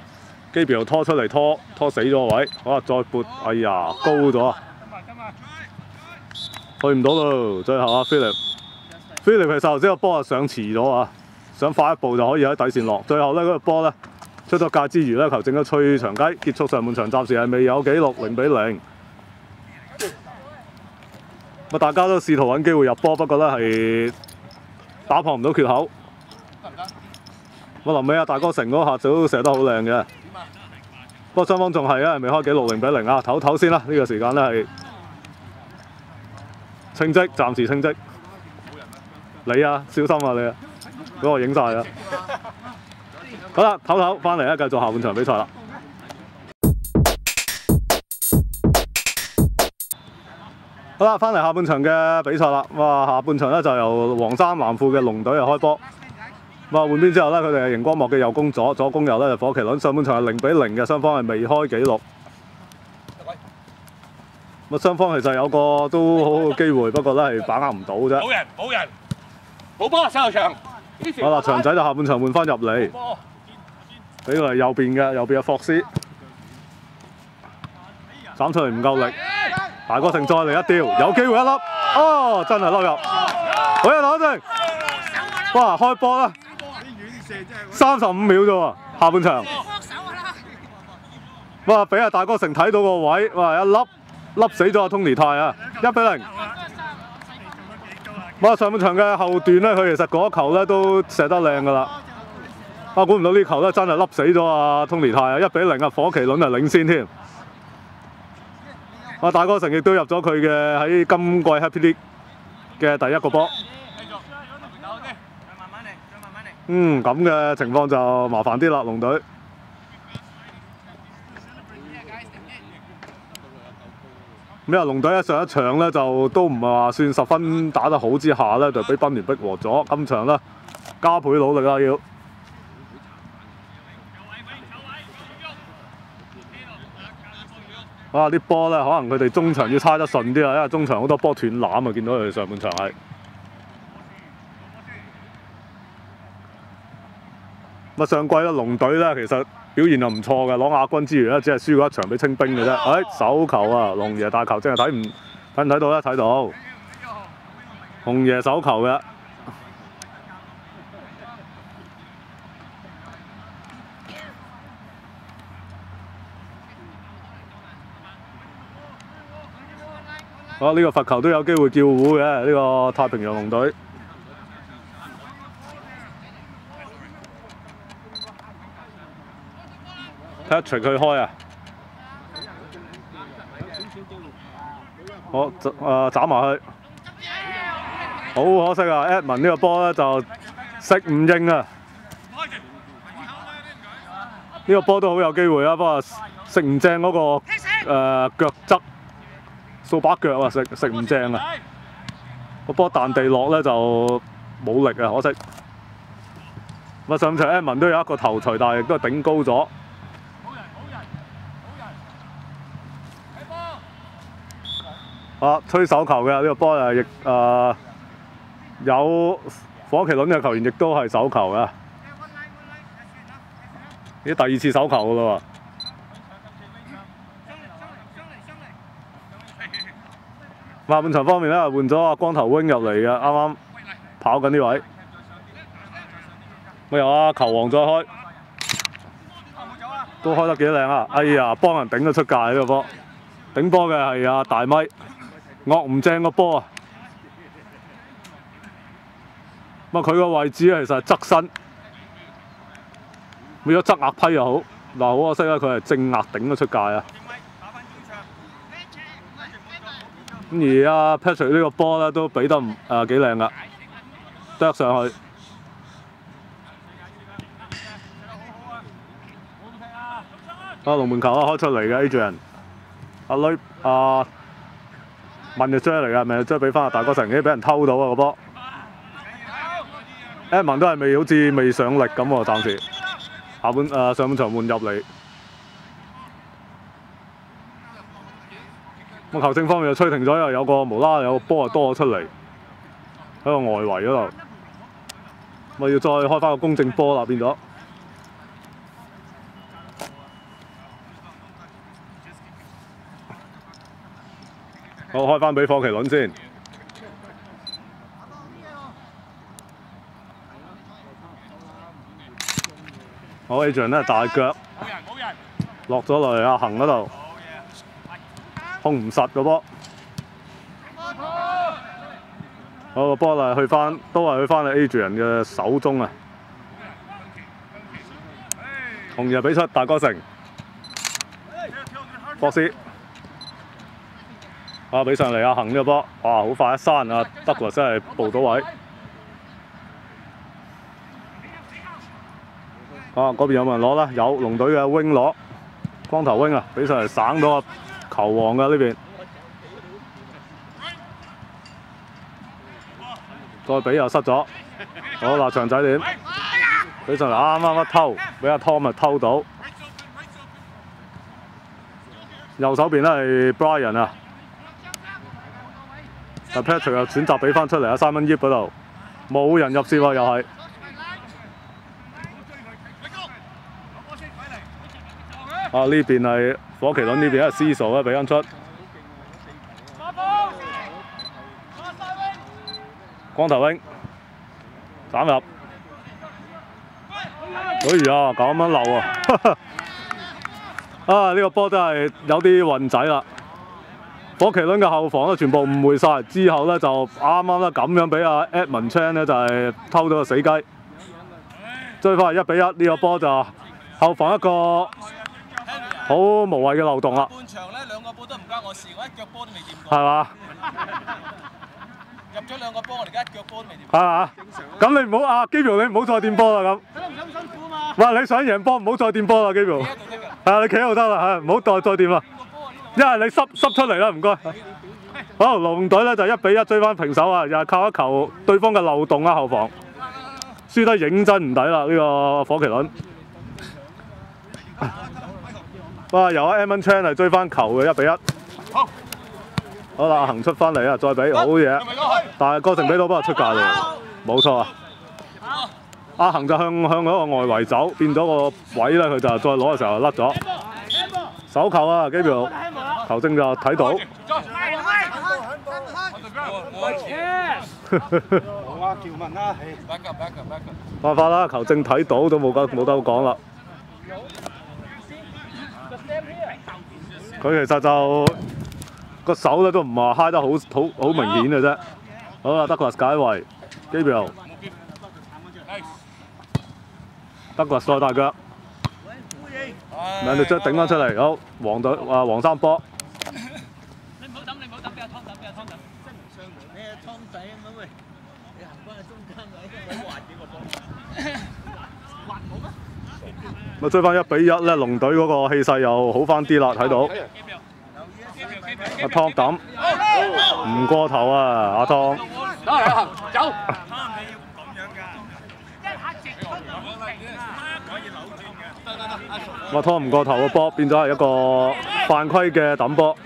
，Gabriel 拖出嚟拖拖死咗個位，好啊再撥，哎呀高咗啊，去唔到咯，最後啊 Philip，Philip 其實頭先個波啊上遲咗啊。想快一步就可以喺底線落，最後咧嗰、個波咧出咗界之餘咧，球證咗吹長雞，結束上半場，暫時係未有紀錄零比零。咁大家都試圖揾機會入波，不過咧係打破唔到缺口。我臨尾啊，大哥成嗰下就都射得好靚嘅。不過雙方仲係啊，未開幾六零比零啊，唞唞先啦。呢、個時間咧係稱職，暫時稱職。你啊，小心啊你啊！俾我影晒啦。好啦，唞唞，翻嚟咧，繼續下半場比賽啦。好啦，翻嚟下半場嘅比賽啦。哇，下半場咧就由黃衫藍褲嘅龍隊又開波。咁啊換邊之後咧，佢哋係熒光幕嘅右攻左，左攻右咧就火麒麟。上半場係零比零嘅，雙方係未開紀錄。咁啊，雙方其實有個都好好嘅機會，不過咧係把握唔到啫。冇人冇人，冇波西球場。好啦，長仔就下半場換翻入嚟，波俾佢係右邊嘅，右邊嘅霍斯，斬出嚟唔夠力，大哥成再嚟一吊，有機會一粒，哦，真係粒入，好嘢攞正，哇，開波啦，三十五秒啫喎，下半場，哇，俾阿大哥成睇到個位，哇，一粒粒死咗阿 Tony 泰啊，一比零。哇！上半場嘅後段咧，佢其實嗰球咧都射得靚噶啦。啊，估唔到呢球咧真係笠死咗啊通尼泰啊，一比零啊，火麒麟啊領先添。啊，大哥成亦都入咗佢嘅喺今季 Happy League 嘅第一個波。嗯，咁嘅情況就麻煩啲啦，龍隊。咁啊，龍隊喺上一場咧就都唔係話算十分打得好之下咧，就俾賓聯逼和咗。今場咧加倍努力啦，要。啊！啲波咧，可能佢哋中場要猜得順啲啊，因為中場好多波斷攬啊，見到佢哋上半場係。咁啊，上季咧龍隊咧其實表現又唔錯嘅，攞亞軍之餘咧，只係輸過一場俾清兵嘅啫。誒、手球啊，龍爺大球真係睇唔睇唔睇到咧？睇到，紅爺手球嘅。好，呢、個罰球都有機會叫糊嘅，呢、個太平洋龍隊。Patrick 佢開啊！好，誒、斬埋去。好可惜啊！Edmond 呢個波咧就食唔應啊！呢、個波都好有機會啊，不過食唔正嗰、個誒、呃、腳側掃把腳啊，食食唔正啊！個波彈地落咧就冇力啊，可惜。咁啊，上場 Edmond 都有一個頭槌，但係亦都係頂高咗。啊，吹手球嘅呢、個波啊，亦誒有火麒麟嘅球員亦都係手球嘅，呢第二次手球噶啦喎。下半場方面咧，換咗阿光頭 wing 入嚟嘅，啱啱跑緊呢位。咁有啊，球王再開，都開得幾靚啊！哎呀，幫人頂咗出界呢、個波，頂波嘅係阿大咪。惡唔正個波啊！咁啊，佢個位置其實係側身，變咗側壓批又好，嗱好可惜啊，佢係正壓頂咗出界啊！咁而阿 Patrick 呢個波咧都俾得唔誒幾靚噶，啄上去。啊，龍門球啊開出嚟嘅 Adrian，阿女啊〜問就追嚟㗎，咪追俾翻阿大哥成，已經俾人偷到啊個波。edmon 都係未好似未上力咁喎，暫時下半誒、上半場換入嚟。咁球證方面又吹停咗，又有個無啦啦有個波啊多咗出嚟喺個外圍嗰度，咪要再開翻個公正波啦變咗。好，開翻俾火麒麟先。好，Adrian 咧大腳，落咗嚟阿恒嗰度，控唔實個波。好個波啊，去翻都係去翻 Adrian 嘅手中啊。紅日俾出大哥城，博斯，啊俾上嚟阿恒呢個波，哇好快一山啊，德國真係報到位。啊嗰邊有冇人攞啦？有龍隊嘅 wing 攞，光頭 wing 啊，俾上嚟省到啊球王嘅呢邊。再俾又失咗，好嗱長仔點？俾上嚟啱啱一偷，俾阿 Tom 咪偷到。右手邊咧係 Brian 啊，但 Patrick 又選擇俾翻出嚟啊三蚊葉嗰度，冇人入線喎又係。啊呢邊係火麒麟呢邊係 C 數咧俾翻出，光頭英斬入。哎呀，咁樣漏啊！啊，呢、個波真係有啲運仔啦。火麒麟嘅後防咧全部誤會晒，之後咧就啱啱咧咁樣俾阿 Edmund Chan 咧就係、偷咗個死雞，追翻一比一，呢、個波就後防一個好無謂嘅漏洞啦，半場咧兩個波都唔關我事，我一腳波都未掂過。係嘛？入咗兩個波，我哋而家一腳波都未掂。係嘛？咁你唔好啊 Gabriel 你唔好再掂波啦咁辛苦啊嘛。哇！你想贏波唔好再掂波啦，Gabriel。係啊，你企喺度得啦，係唔好再再掂啦。一係你濕濕出嚟啦，唔該。好，龍隊咧就一比一追翻平手啊！又係靠一球對方嘅漏洞啊，後防輸得認真唔抵啦，呢、個火麒麟。哇！由阿 Evan Chan 係追翻球嘅一比一。好好啦，阿恒出翻嚟啊，再俾好嘢。但係郭成俾到不過出界喎，冇錯啊！阿恒就向向嗰個外圍走，變咗個位咧，佢就再攞嘅時候就甩咗。手球啊，Gabriel，球證就睇到。辦法啦，球證睇到都冇得冇得講啦。佢其實就個手咧都唔話揩得好好好明顯嘅啫。好啦，德國解圍，Gabriel，德國再大腳，兩隻將頂翻出嚟，好黃隊啊黃三波，你唔好抌，你唔好抌，俾阿湯抌，俾阿湯抌。追翻一比一咧，龍隊嗰個氣勢又好翻啲啦，睇到阿湯抌唔過頭啊，阿湯。走嚟行，走。我拖唔過頭個波，變咗係一個犯規嘅抌波。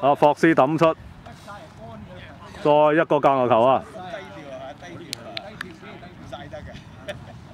阿，霍斯抌出，再一個間外球啊！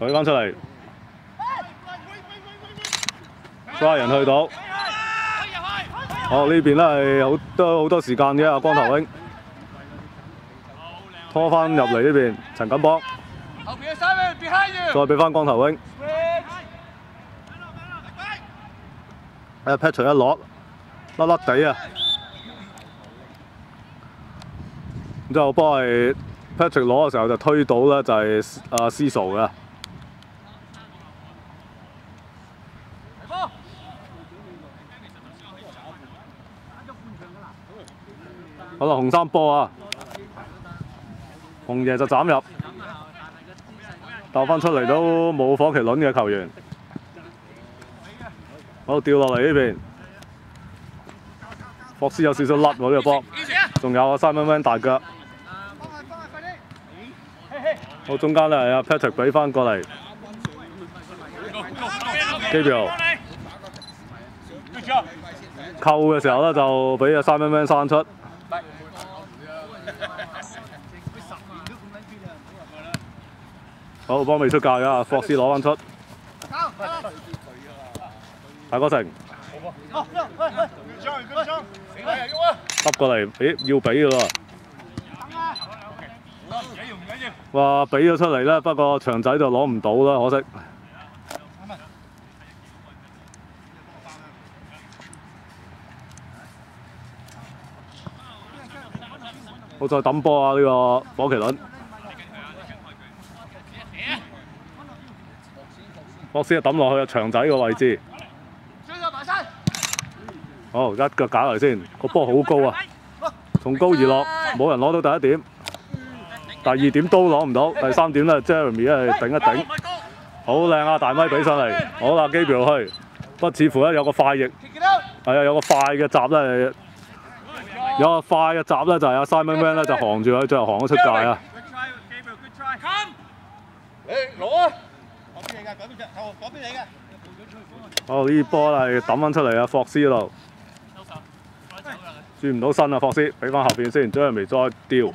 舉翻出嚟，抓人去到。哦呢邊咧係好多好多時間嘅阿光頭兄，拖翻入嚟呢邊陳錦邦，再俾翻光頭兄。誒 Patrick 一攞，甩甩地啊！之後波係 Patrick 攞嘅時候就推到咧，就係阿 C 數嘅。好啦，紅衫波啊！紅爺就斬入，鬥翻出嚟都冇火麒麟嘅球員。好掉落嚟呢邊，霍斯有少少甩喎呢個波，仲有啊三蚊蚊大腳。好中間咧係阿 Patrick 俾翻過嚟機票扣嘅時候咧就俾阿三蚊蚊生出。好，波未出界㗎，霍斯攞翻出。大哥城揼過嚟，咦要俾嘅喎。哇！俾咗出嚟咧，不過長仔就攞唔到啦，可惜。好再抌波啊！呢、個火麒麟。博斯啊抌落去啊長仔個位置。好，一腳搞嚟先，個波好高啊！從高而落，冇人攞到第一點。第二點都攞唔到，第三點咧，Jeremy 咧頂一頂，好靚啊！大咪俾上嚟，好啦，Gabe 去，不似乎咧有個快翼，係啊，有個快嘅閘咧，有個快嘅閘咧就係阿 Simon Van 咧就行住佢，最後行咗出界啊。攞啊！哦，呢波係抌翻出嚟啊，霍斯嗰度，轉唔到身啊，霍斯，俾翻後邊先，Jeremy 再吊。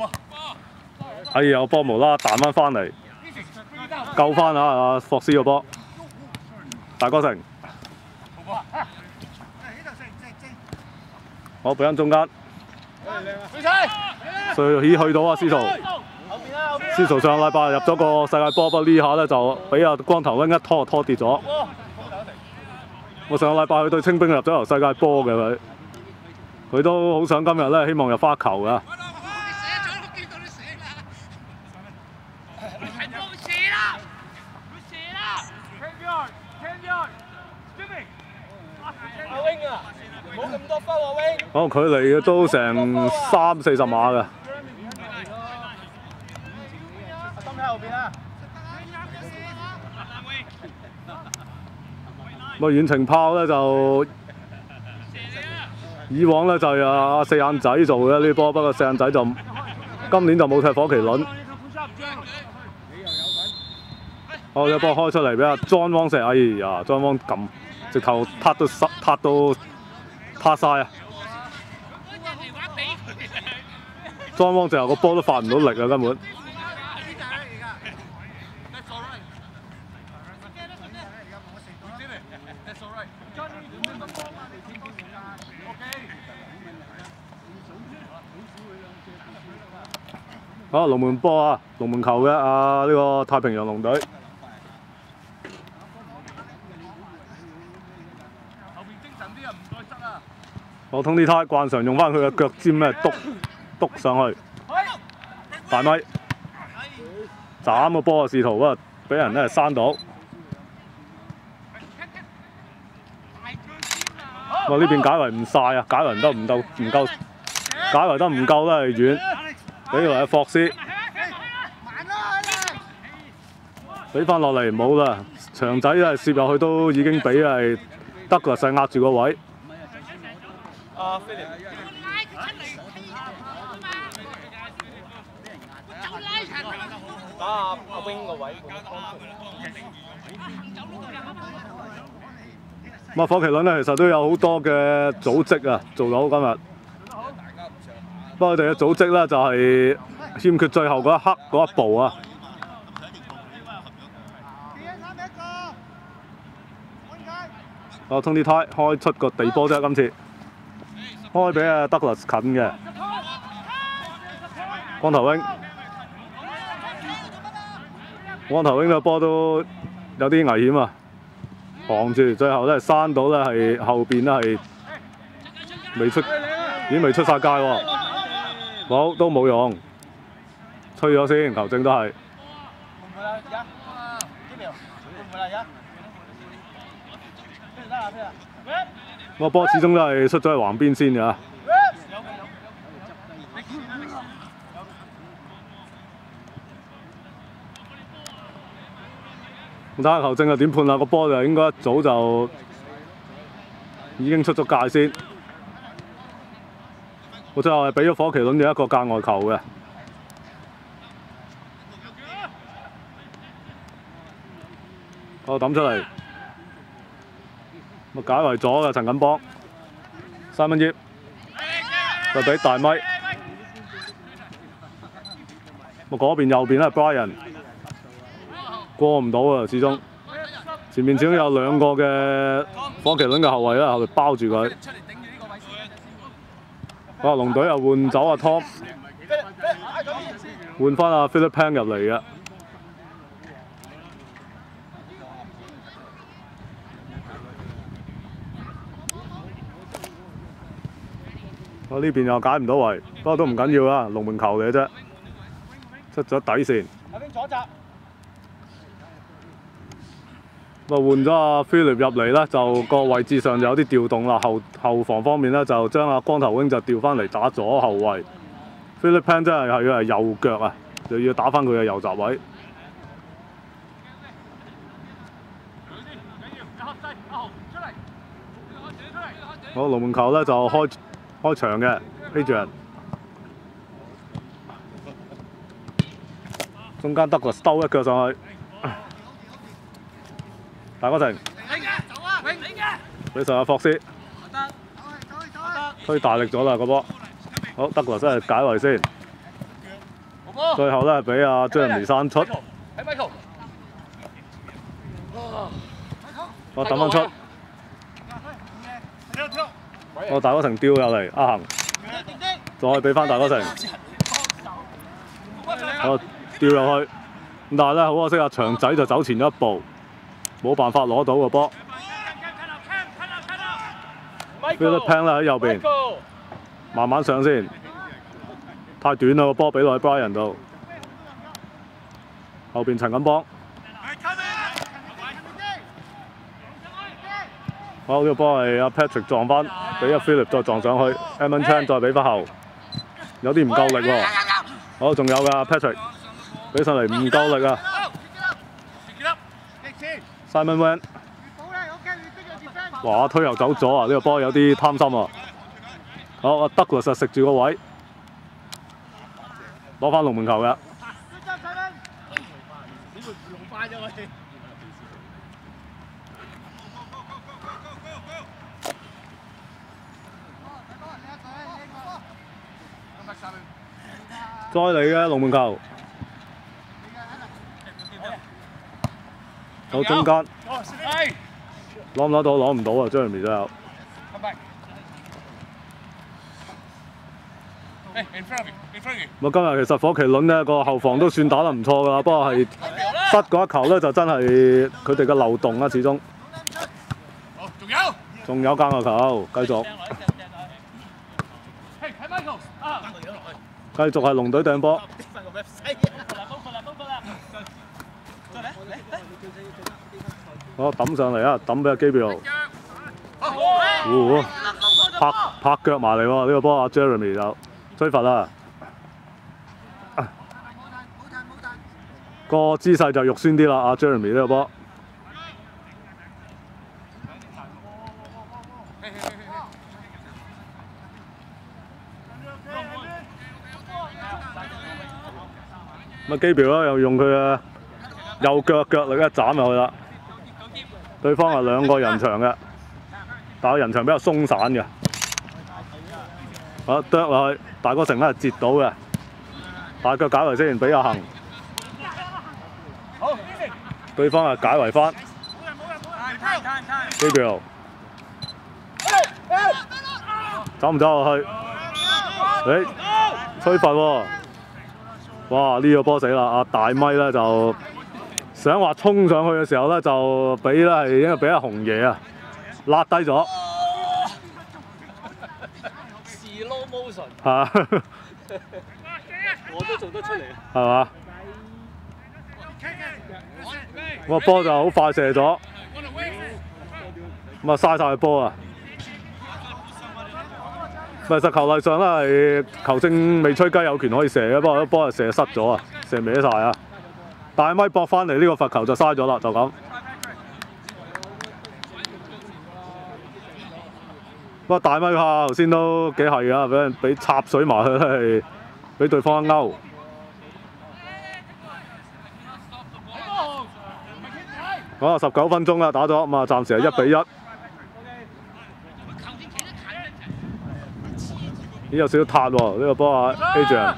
哎呀，波無啦彈翻翻嚟，救翻啊阿霍斯個波，大哥成，好俾翻中間，所以去到啊司徒，司徒上個禮拜入咗個世界波，不過呢下咧就俾阿光頭翁一拖拖跌咗。我上個禮拜去對清兵入咗球世界波嘅佢，佢都好想今日咧希望入花球㗎。好，距離嘅都成三四十碼嘅。咁啊遠程炮咧就以往咧就係阿四眼仔做嘅呢波，不過四眼仔就今年就冇踢火麒麟。哦，有波開出嚟俾阿 John Wong 射，哎呀莊汪撳直頭撻到濕，撻到塌晒啊！John Wong 最後個波都發唔到力啊，根本。好，龍門波啊，龍門球嘅啊，呢、個太平洋龍隊。我通啲胎慣常用翻佢嘅腳尖咧，篤篤上去，大咪斬個波啊！試圖啊，俾人咧閂到。哇！呢邊解圍唔晒啊，解圍得唔夠唔夠，解圍得唔夠咧係遠，俾落去霍斯，俾翻落嚟冇啦。長仔啊攝入去都已經俾係得個勢壓住個位。打阿阿 wing 個位。咁啊，火麒麟咧其實都有好多嘅組織啊，做到今日。不過佢哋嘅組織咧就係、欠缺最後嗰一刻嗰一步啊。我通啲胎開出個地波啫，今次開俾阿 Douglas 近嘅，光頭翁，光頭翁個波都有啲危險啊！防住，最後咧閂到咧係後邊咧係未出，已經未出晒界喎。好都冇用，吹咗先，球證都係。會唔會啦？而家幾秒？會唔會啦？而家？飛得啦，飛啦！個波始終都係出咗去橫邊先㗎。睇下球證又點判啦？個波就應該一早就已經出咗界先。我最後係俾咗火麒麟嘅一個界外球嘅。我抌出嚟，咪解圍咗嘅陳錦邦，三蚊葉就俾大咪，咪嗰邊右邊咧 Brian 過唔到啊，始終。前面始終有兩個嘅火麒麟嘅後衞啦，後嚟包住佢。個位先。哇！龍隊又換走阿 Tom，換翻阿 Philip Pan 入嚟嘅。我呢邊又解唔到位，不過都唔緊要啦，龍門球嚟啫，出咗底線。後邊左閘。咁啊換咗阿 Philip 入嚟咧，就個位置上就有啲調動啦。後後防方面咧，就將阿光頭 w 就調翻嚟打左後衞。Philip Pan 真係係要係右腳啊，就要打翻佢嘅右閘位。好，龍門球咧就開開場嘅 Adrian，中間得個兜一腳上去，大哥成俾上阿霍斯，推大力咗啦個波，好德國真系解围先，最后咧俾阿張仁山出，喺 Michael。我等翻出，我大哥成丟入嚟，阿恒。再俾翻大哥成，我掉入去，咁但系咧好可惜啊，長仔就走前咗一步，冇辦法攞到個波。Philip Pan 啦喺右邊，慢慢上先，太短啦個波俾落去 Brian 度，後邊陳錦邦。好，呢、個波係阿 Patrick 撞翻，俾阿 Philip 再撞上去 e m o n Chan 再俾翻後，有啲唔夠力喎。好，仲有㗎 Patrick，俾上嚟唔夠力啊。Simon Van，哇推又走咗啊！呢、個波有啲貪心啊。好，阿德羅實食住個位，攞翻龍門球嘅。再嚟嘅龍門球，到中間攞唔攞到？攞唔到啊！張仁都有。咁啊，今日其實火麒麟呢個後防都算打得唔錯㗎啦，不過係失嗰一球咧就真係佢哋嘅漏洞啦，始終。仲有。仲有間個球，繼續。繼續係龍隊掟波，我抌上嚟啊！抌俾阿基比拍拍腳埋嚟喎！呢個波阿 Jeremy 就追罰啦。個姿勢就肉酸啲啦，阿 Jeremy 呢個波。咁啊基表咧又用佢嘅右腳腳力一斬入去啦。對方係兩個人牆嘅，但係人牆比較鬆散嘅。好啄落去，大哥成咧截到嘅，大腳解圍先，俾阿恒。對方係解圍翻，走唔走落去？誒，吹罰喎！哇！呢、個波死啦！阿大咪咧就想話衝上去嘅時候咧，就俾咧係因為俾阿紅爺啊拉低咗 Slow motion。嚇。我都做得出嚟啊！係嘛？個波就好快射咗，咁啊嘥晒個波啊！咪實球例上咧係球證未吹雞有權可以射嘅，不過啲波啊射失咗啊，射歪晒啊！大咪搏翻嚟呢個罰球就嘥咗啦，就咁。不過大咪下頭先都幾係啊，俾人俾插水埋去咧，係俾對方一勾。好啊，十九分鐘啦，打咗咁啊，暫時係一比一。咦，有少少塌喎，呢個波啊，Adrian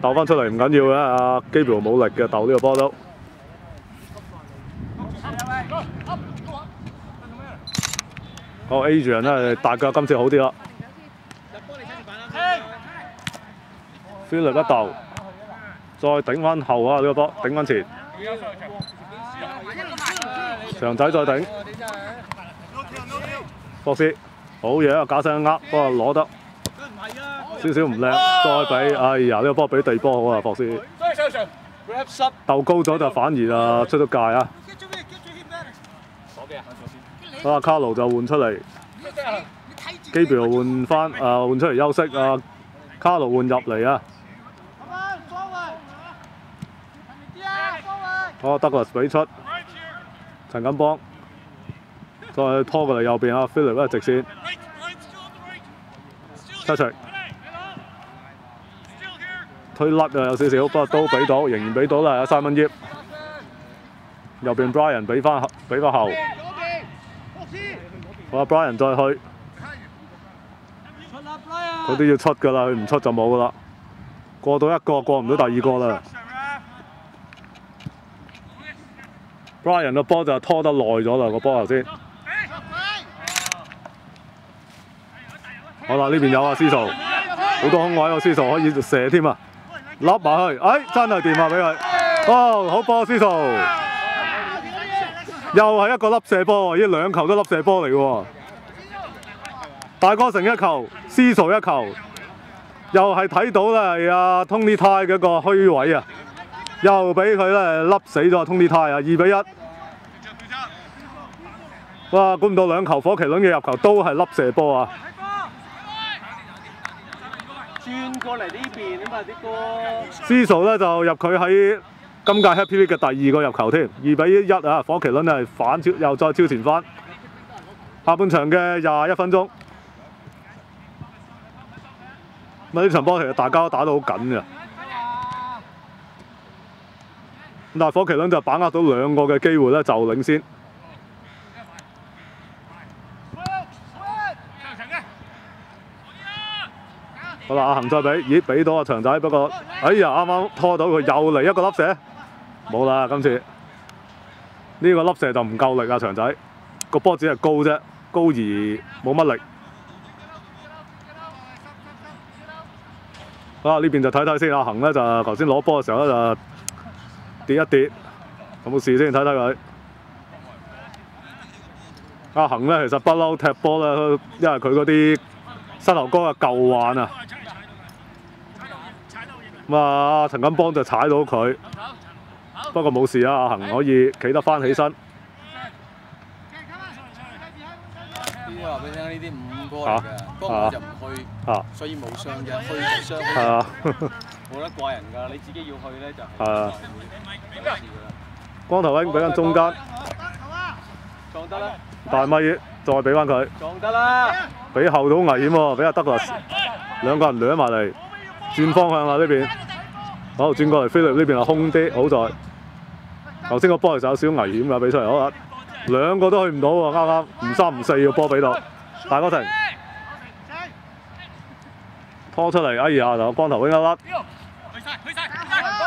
鬥翻出嚟唔緊要嘅，阿基布冇力嘅鬥呢個波都。好 Adrian 咧大腳今次好啲啦。Philip 一鬥，再頂翻後啊！呢個波頂翻前，長仔再頂，博斯好嘢啊！假聲呃，不過攞得少少唔叻，再俾，哎呀！呢、個波俾地波好啊，博斯鬥高咗就反而啊出咗界啊！啊，卡奴就換出嚟，基比換翻啊換出嚟休息啊，卡奴換入嚟啊！好德國俾出，陳錦邦再拖過嚟右邊啊，Philip 一直線 touch 推甩啊有少少，不過都俾到，仍然俾到啦，有三蚊葉。右邊 Brian 俾翻俾翻後，好啊 Brian 再去，佢都要出㗎啦，佢唔出就冇㗎啦。過到一個，過唔到第二個啦。Brian 個波就拖得耐咗啦，個波頭先。好啦，呢邊有啊，思素，好多空位啊，思素可以射添啊，笠埋去，哎，真係掂啊，俾佢。哦，好波，思素，又係一個粒射波喎，呢兩球都粒射波嚟喎。大哥成一球，思素一球，又係睇到啦，係啊，Tony Tai 嗰個虛位啊。又俾佢咧笠死咗通啲胎啊！二比一。哇！估唔到兩球火麒麟嘅入球都係粒射波啊！過嚟呢邊啊嘛啲歌。思素咧就入佢喺今屆 Happy League 嘅第二個入球添，二比一啊！火麒麟係反超又再超前翻。下半場嘅廿一分鐘，咁呢場波其實大家都打到好緊嘅。但係火麒麟就把握到兩個嘅機會咧，就領先。好啦，阿恒再俾，咦，俾到阿長仔，不過，哎呀，啱啱拖到佢，又嚟一個粒射，冇啦，今次呢、個粒射就唔夠力啊，長仔個波只係高啫，高而冇乜力。好啦，呢邊就睇睇先，阿恒咧就頭先攞波嘅時候咧就。跌一跌，有冇事先睇睇佢？阿恒咧其實不嬲踢波咧，因為佢嗰啲膝頭哥嘅舊患啊。咁啊，陳金邦就踩到佢，不過冇事啊。阿恒可以企得翻起身。呢啲話俾你聽，呢啲五嘅，不過我就唔去，啊所以冇傷嘅，去就傷。係啊，冇得怪人㗎，你自己要去咧就係啊。光頭兄俾緊中間，撞得啦，大米再俾翻佢，撞得啦，俾後到危險喎，俾阿德勒兩個人掠埋嚟，轉方向啦呢邊。好，轉過嚟菲力呢邊係空啲，好在。頭先個波其實有少少危險㗎，俾出嚟好啦，兩個都去唔到喎，啱啱。唔三唔四個波俾到，大哥成拖出嚟，哎呀，就光頭兄一甩，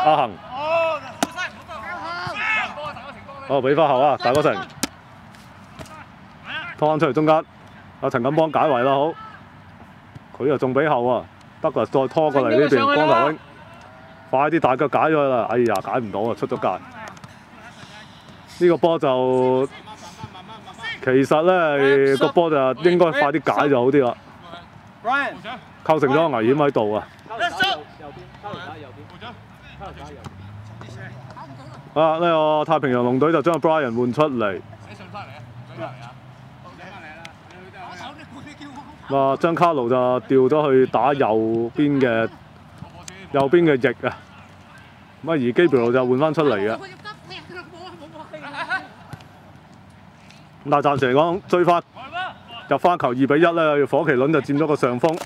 阿恒。好，俾翻後啊，大哥成拖翻出嚟中間，阿陳錦邦解圍啦，好，佢又仲俾後啊，得啦，再拖過嚟呢邊，光頭兄，快啲大腳解咗佢啦，哎呀，解唔到啊，出咗界。呢、個波就其實咧個波就應該快啲解就好啲啦，Brian，構成咗個危險喺度啊。啊，呢、個太平洋龍隊就將個 Brian 換出嚟啊！寫翻嚟啊！寫翻嚟啦！啊，張卡奴就調咗去打右邊嘅右邊嘅翼啊，咁啊而基比路就換翻出嚟嘅，咁但係暫時嚟講追翻入翻球二比一咧，火麒麟就佔咗個上風。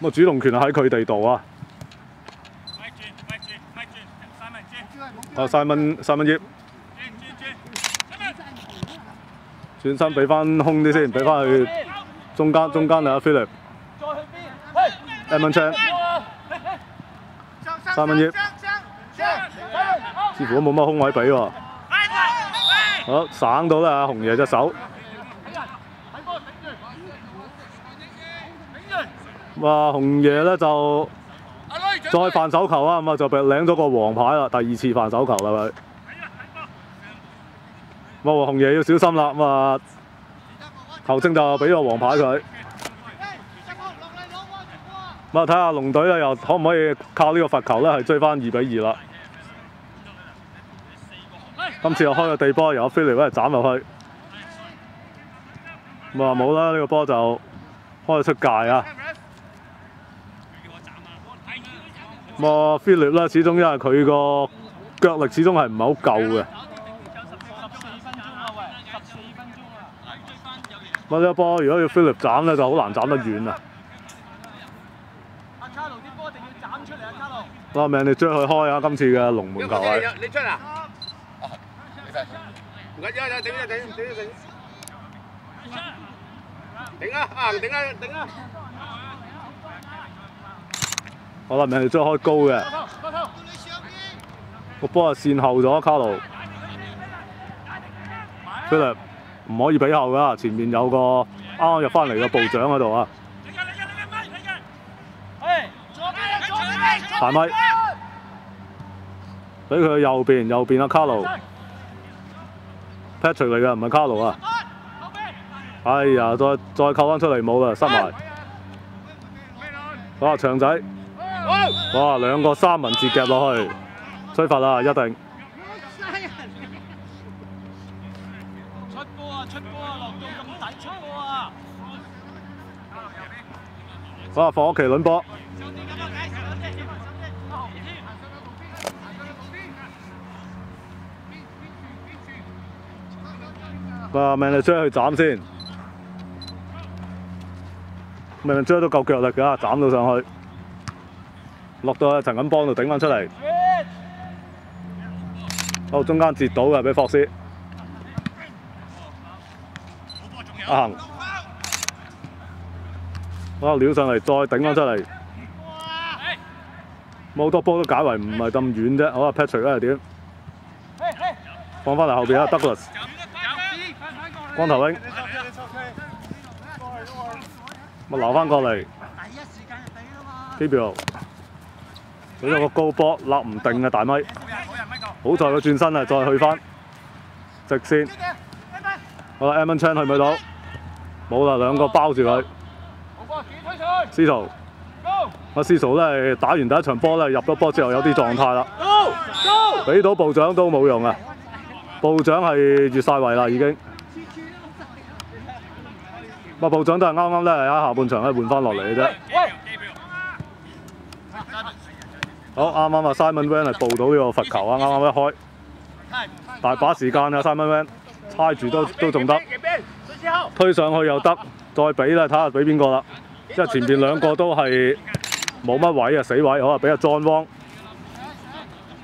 咁啊，主動權喺佢哋度啊！啊，三蚊三蚊葉轉轉轉，三文。轉身俾翻空啲先，俾翻去中間中間啊，Philip。Edmond Chan 三蚊葉，似乎都冇乜空位俾喎。好省到啦，紅爺隻手。哇！紅爺咧就再犯手球啊，咁啊就被領咗個黃牌啦，第二次犯手球啦佢。咁啊，紅爺要小心啦，咁啊球證就俾个黃牌佢。咁啊睇下龍隊咧又可唔可以靠呢個罰球咧係追翻二比二啦。今次又開個地波，由菲利威斬入去。咁啊冇啦，呢、個波就開咗出界啊！咁啊菲利咧，始終因為佢個腳力始終係唔係好夠嘅。咁啊呢個波如果要 Philip 斬咧，就好難斬得遠啊！阿卡路啲波一定要斬出嚟啊！卡路。咁啊命你追佢開啊！今次嘅龍門球係。你出啊？唔緊要，頂啊頂，頂一頂。頂啊！啊，頂啊！頂啊！好啦，命你追開高嘅。個波係線後咗，卡路。Philip 唔可以俾後噶，前面有個啱啱入翻嚟嘅部長喺度啊！大咪，俾佢右邊，右邊啊卡路，Patrick 嚟嘅，唔係卡路啊！哎呀，再再扣翻出嚟冇啦，失埋。哇，長仔，哇，兩個三文治夾落去，吹罰啦，一定。出波啊！出波啊！落到咁底出波啊！哇，火麒麟波，哇，命你追去斩先，命你追都夠腳力㗎，斬到上去，落到去陈锦邦度顶翻出嚟，好中间截到嘅，俾霍斯，阿恒。哇！撩上嚟再頂翻出嚟，好多波都解圍唔係咁遠啫。好啊，Patrick 咧係點？放翻嚟後邊啊，Douglas，光頭兄，咪留翻過嚟。g a b r i e 俾咗個高波，立唔定嘅大咪。好在佢轉身啊，再去翻直線。好啦 e m o n Chan 去唔到？冇啦，兩個包住佢。司徒，阿司徒咧打完第一場波咧入咗波之後有啲狀態啦，俾到部長都冇用啊！部長係越晒位啦已經，個部長都係啱啱咧喺下半場咧換翻落嚟嘅啫。好啱啱啊，Simon Van 係報到呢個罰球啊，啱啱一開，大把時間啊，Simon Van 猜住都都仲得，推上去又得，再俾啦，睇下俾邊個啦。因為前面兩個都係冇乜位啊，死位，好啊，俾阿 John Wong。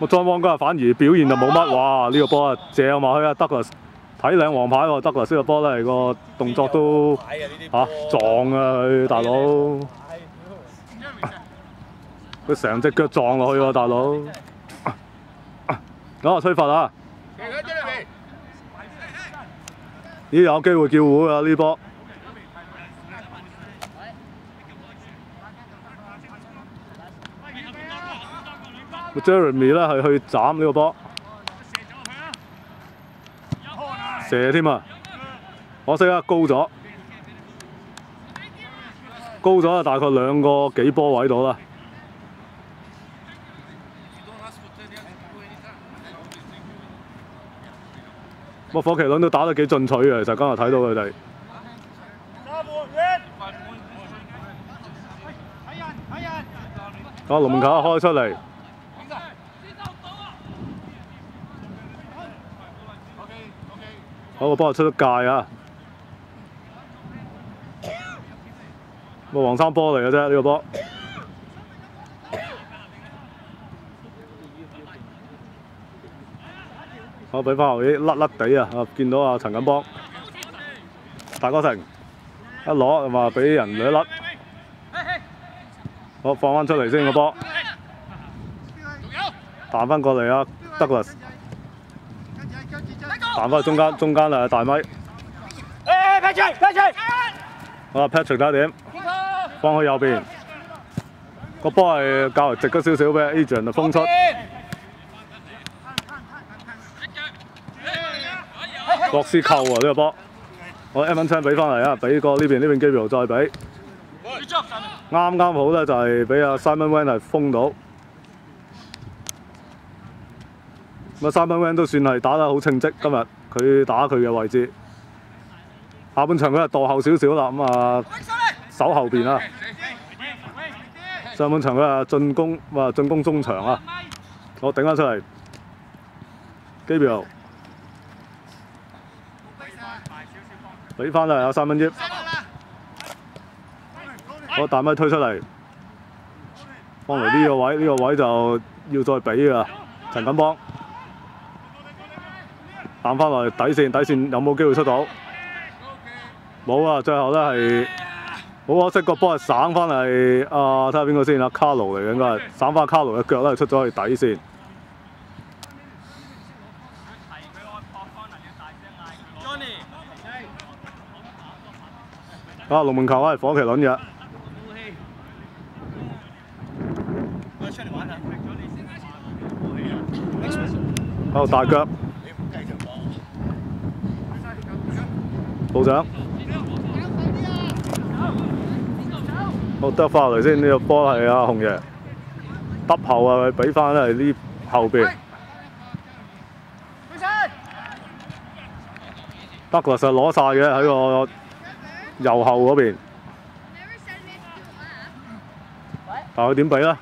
個 John Wong 今日反而表現就冇乜，哇！呢、個波啊，正埋去啊，得啦，睇兩黃牌喎，得啦，呢個波咧個動作都嚇、撞啊佢大佬，佢成隻腳撞落去喎，大佬。咁啊，吹罰啊！咦，有機會叫糊啊呢波。Jeremy 咧係去斬呢個波，射添啊！可惜啊，高咗。高咗大概兩個幾波位到啦。個火麒麟都打得幾進取嘅，其實今日睇到佢哋。啊，龍門球開出嚟，好個波出咗界啊！個黃衫波嚟嘅啫，呢個波。我俾翻後啲甩甩地啊！啊，見到啊陳錦邦、大哥成一攞咁啊，俾人掠甩。好，放翻出嚟先個波，彈翻過嚟啊，Douglas，彈翻去中間，中間啊大咪。好啊，Patrick 睇下點，放去右邊，個波係較為直咗少少嘅，Adrian 就封出。博斯扣啊呢個波，我 Evan Chan 俾翻嚟啊，俾個呢邊呢邊 Gabriel 再俾，啱啱好咧就係俾阿 Simon Wan 係封到，咁啊 Simon Wan 都算係打得好稱職，今日佢打佢嘅位置，下半場佢係墮後少少啦，咁啊守後邊啊，上半場佢啊進攻，哇進攻中場啊，我頂翻出嚟，Gabriel。俾翻啦，有三蚊一。我大咪推出嚟，放嚟呢個位，呢、個位就要再俾噶。陳錦邦彈翻落嚟底線，底線有冇機會出到？冇啊！最後咧係好可惜，個波係省翻嚟。啊，睇下邊個先啊？卡奴嚟嘅應該係省翻卡奴嘅腳咧，出咗去底線。啊！龍門球係火麒麟嘅。好大腳，部長，好得翻嚟先，呢個波係阿紅爺，得後啊，俾翻係呢後邊。德國實攞晒嘅喺個。右後嗰邊，但佢點俾咧？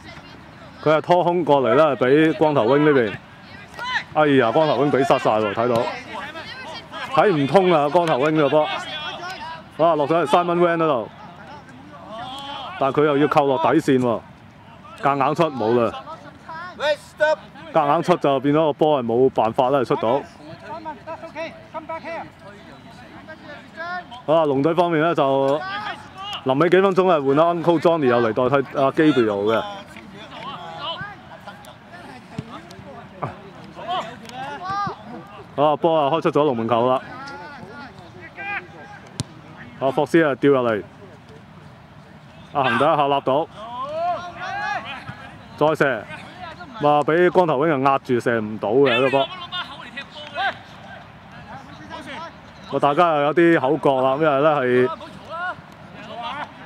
佢係拖空過嚟咧，俾光頭 wing 呢邊。哎呀，光頭 wing 俾失晒喎，睇到睇唔通啊！光頭 wing 呢個波，哇落咗去 Simon Wan 嗰度，但係佢又要扣落底線喎，夾硬出冇啦，夾硬出就變咗個波係冇辦法啦，出到。好啊！龍隊方面咧就臨尾幾分鐘係換咗 Uncle Johnny 又嚟代替阿 Gabriel 嘅。啊波啊開出咗龍門球啦！啊霍斯啊掉入嚟，阿恒第一下立到，再射，話俾光頭兵人壓住射唔到嘅呢個波。我大家又有啲口角啦，因為咧係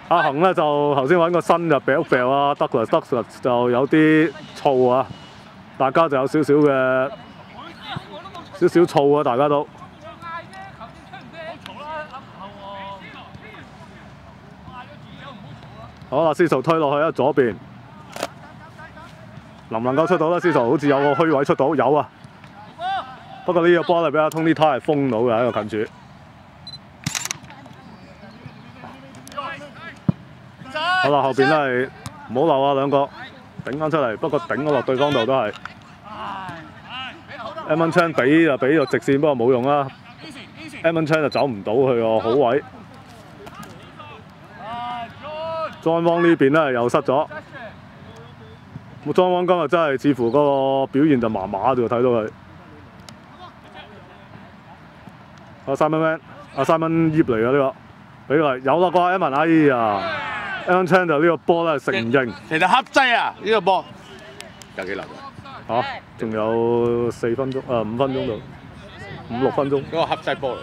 阿恒咧就頭先揾個新就掉掉啊，Douglas Douglas 就有啲燥啊，大家就有少少嘅少少燥啊，大家都。好啦，司徒推落去啊，左邊，能唔能夠出到咧？司徒好似有個虛位出到，有啊。不過呢個波咧俾阿 Tony Tai 係封到嘅喺個近處。好啦，後邊都係唔好漏啊兩個，頂翻出嚟。不過頂咗落對方度都係。Evan Chan 俾就俾咗直線，不過冇用啦。Evan Chan 就走唔到去個好位。John Wong 呢邊咧又失咗。John Wong 今日真係似乎嗰個表現就麻麻喎，睇到佢。阿 Simon，阿 Simon 醃嚟嘅呢個，俾佢有啦啩 e m a n 哎呀 Evan Chan 就呢個波咧承認。其實黑劑啊，呢個波有幾流啊？嚇，仲有四分鐘啊，五分鐘到，五六分鐘。嗰個黑劑波嚟。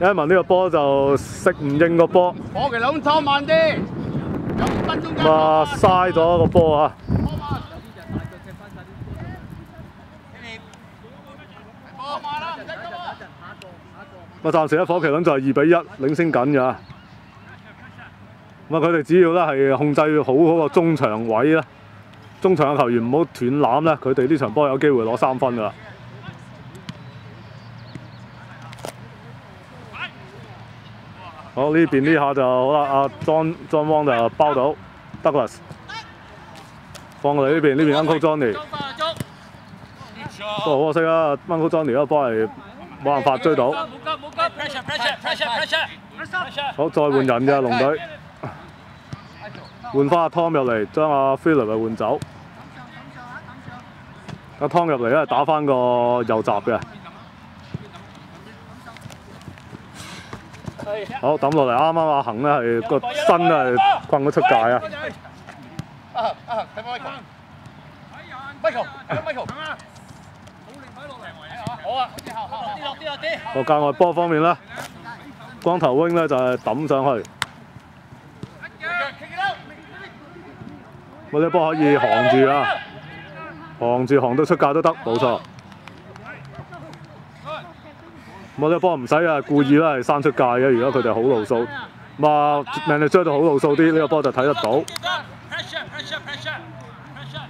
Evan 呢個波就識唔應個波。火麒麟拖慢啲。咁啊嘥咗個波啊！咁啊暫時咧火麒麟就係二比一領先緊㗎。咁啊佢哋只要咧係控制好嗰個中場位咧，中場嘅球員唔好斷攬咧，佢哋呢場波有機會攞三分噶啦。好呢邊呢下就好啦，阿 John John Wong 就包到 Douglas，放嚟呢邊呢邊 Uncle Johnny，不過可惜啊，Uncle Johnny 嗰波係冇辦法追到。好再換人嘅龍隊，換翻阿 Tom 入嚟，將阿 Philip 換走。阿 Tom 入嚟咧，打翻個右閘嘅。好抌落嚟，啱啱阿恒咧係個身咧係困咗出界啊！啊啊，睇翻 Michael。Michael，睇翻 Michael。好啊，落啲落啲落啲。個界外波方面咧，光頭 wing 咧就係抌上去，我呢波可以行住啊，行住行到出界都得，冇錯。我呢波唔使啊，故意啦係生出界嘅，如果佢哋好路數，咁啊 manager 就好路數啲，呢、個波就睇得到。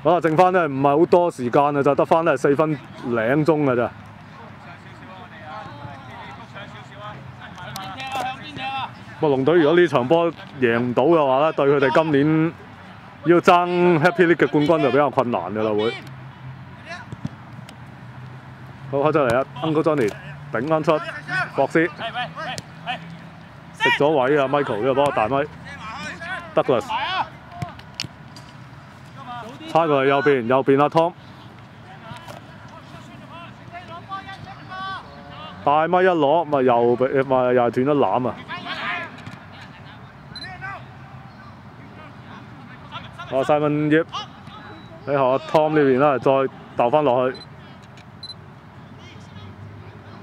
好啦，剩翻咧唔係好多時間啊，就得翻咧四分零鐘嘅咋。咁啊，龍隊如果呢場波贏唔到嘅話咧，對佢哋今年要爭 Happy League 嘅冠軍就比較困難嘅啦會。好開出嚟啊，Uncle Johnny 頂翻出，博斯。食咗位啊，Michael 呢個波大咪，Douglas 差過嚟右邊，右邊阿 Tom。大咪一攞，咪又俾咪又斷咗攬啊！啊，Simon 葉喺學阿 Tom 呢邊啦，再鬥翻落去，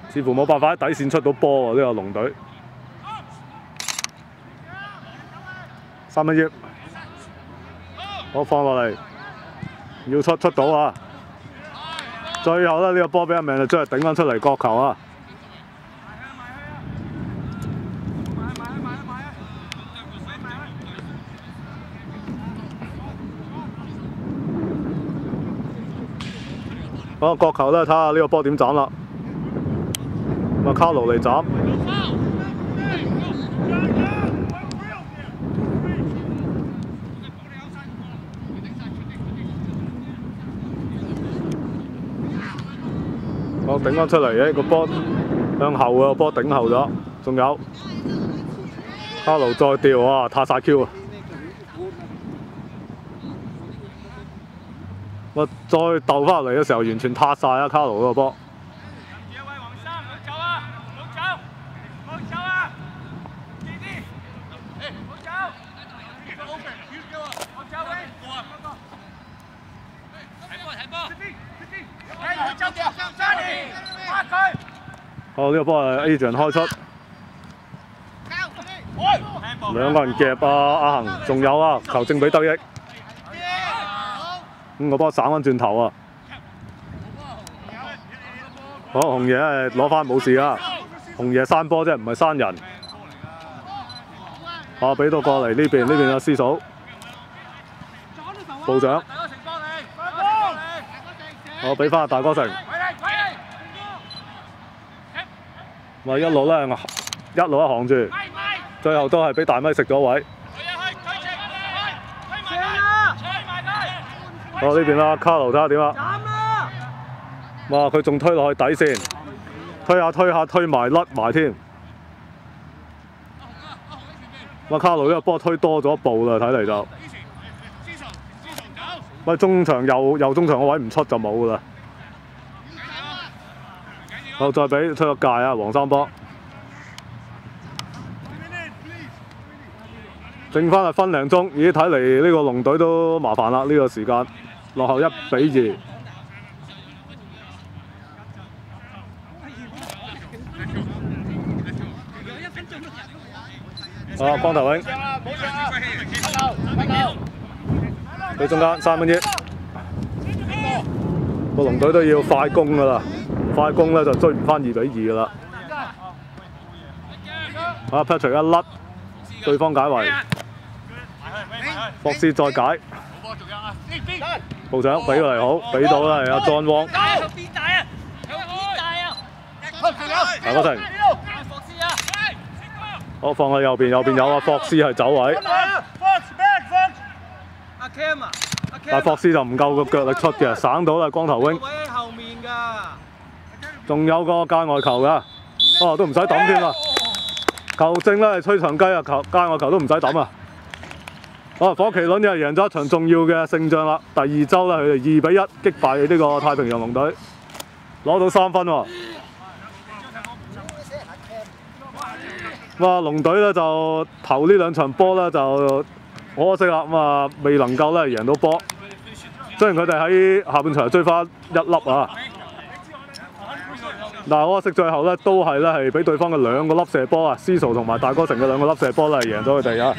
似乎冇辦法喺底線出到波喎，呢、個龍隊。三蚊葉，我放落嚟，要出出到啊！最後咧，呢、個波俾阿命就將佢頂翻出嚟角球啊！好，角球咧，睇下呢個波點斬啦。卡路嚟斬。我頂翻出嚟嘅個波向後嘅個波頂後咗，仲有卡路再掉啊，塔晒 Q 啊！我再鬥翻嚟嘅時候，完全塌晒啊！卡路嗰個波，一位黃生，唔好走啊！唔好走，唔好走啊！遲啲，誒，唔好走，唔好走喂！睇波睇波，誒，唔好走，Johnny，打佢！好呢、個波係 Adrian 開出，兩個人夾啊！阿恒仲有啊，球證俾得益，咁、個波省翻轉頭啊！好紅爺誒攞翻冇事啊！紅爺山波啫，唔係山人。啊，俾到過嚟呢邊，呢邊有師嫂，部長，大哥成幫你，大哥成幫你，我俾翻阿大哥成，喂你喂你，咪一路咧一路一行住，最後都係俾大咪食咗位。去啊去，推直，去，推埋佢，推埋佢，好呢邊啦，卡路睇下點啊！哇，佢仲推落去底線，推下推下推埋甩埋添。哇，卡路呢個波推多咗一步啦，睇嚟就。喂，中場右右中場個位唔出就冇噶啦。好，再俾出個界啊，黃三波。剩翻係分零鐘，咦？睇嚟呢個龍隊都麻煩啦，呢、個時間落後一比二。啊，光頭永佢中間三分一，個龍隊都要快攻噶啦，快攻咧就追唔翻二比二噶啦。啊，Patrick 一甩，對方解圍，博斯再解，部長俾過嚟好，俾到啦，係阿 John Wong，邊大啊？有邊大啊？大哥停，好放喺右邊，右邊有阿，霍斯係走位，阿 Cam 啊，阿 Cam 但係霍斯就唔夠個腳力出嘅，省到啦，光頭位永，喺後面㗎。仲有個界外球噶，哦都唔使抌添啊！球證咧係吹長雞啊，球界外球都唔使抌啊！哦，火麒麟又贏咗一場重要嘅勝仗啦！第二周咧佢哋二比一擊敗呢個太平洋龍隊，攞到三分喎。哇！龍隊咧就投呢兩場波咧就可惜啦，咁啊未能夠咧贏到波。雖然佢哋喺下半場追翻一粒啊，但係可惜最後咧都係咧係俾對方嘅兩個粒射波啊，司徒同埋大哥城嘅兩個粒射波咧係贏咗佢哋啊！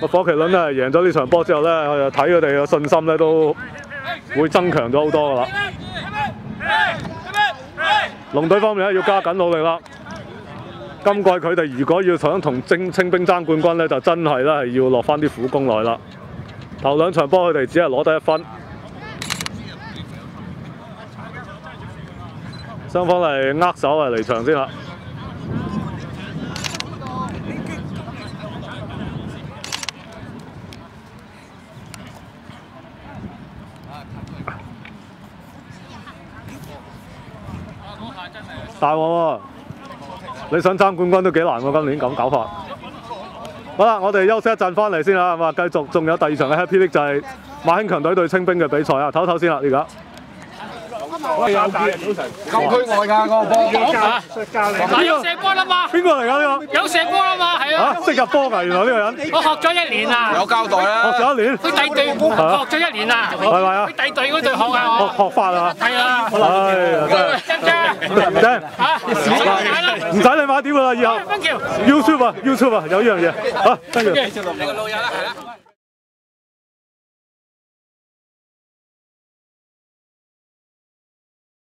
個火麒麟咧贏咗呢場波之後咧，我就睇佢哋嘅信心咧都會增強咗好多噶啦。龍隊方面咧要加緊努力啦。今季佢哋如果要想同精清兵爭冠軍咧，就真係咧要落翻啲苦功來啦。頭兩場波佢哋只係攞得一分，雙方嚟握手啊離場先啦。大鑊喎！你想爭冠軍都幾難喎，今年咁搞法。好啦，我哋休息一陣翻嚟先啦，咁啊繼續，仲有第二場嘅 Happy League 就係馬興強隊對清兵嘅比賽啊，唞唞先啦，而家。禁區外㗎嗰個波，嗱有射波啦嘛，邊個嚟㗎呢個有射波啦嘛，係？啊嚇，，識入波㗎，原來呢個人我學咗一年啊，有交代學啦。咗一年，佢第隊學咗一年啊，係咪啊佢？第隊嗰隊學啊，學我學法啊！係啊，唉呀，真係唔正，嚇，唔使你買點㗎啦，以後分橋。YouTube 啊，YouTube 啊，有呢樣嘢。好，thank you。你個老友啦，係啦。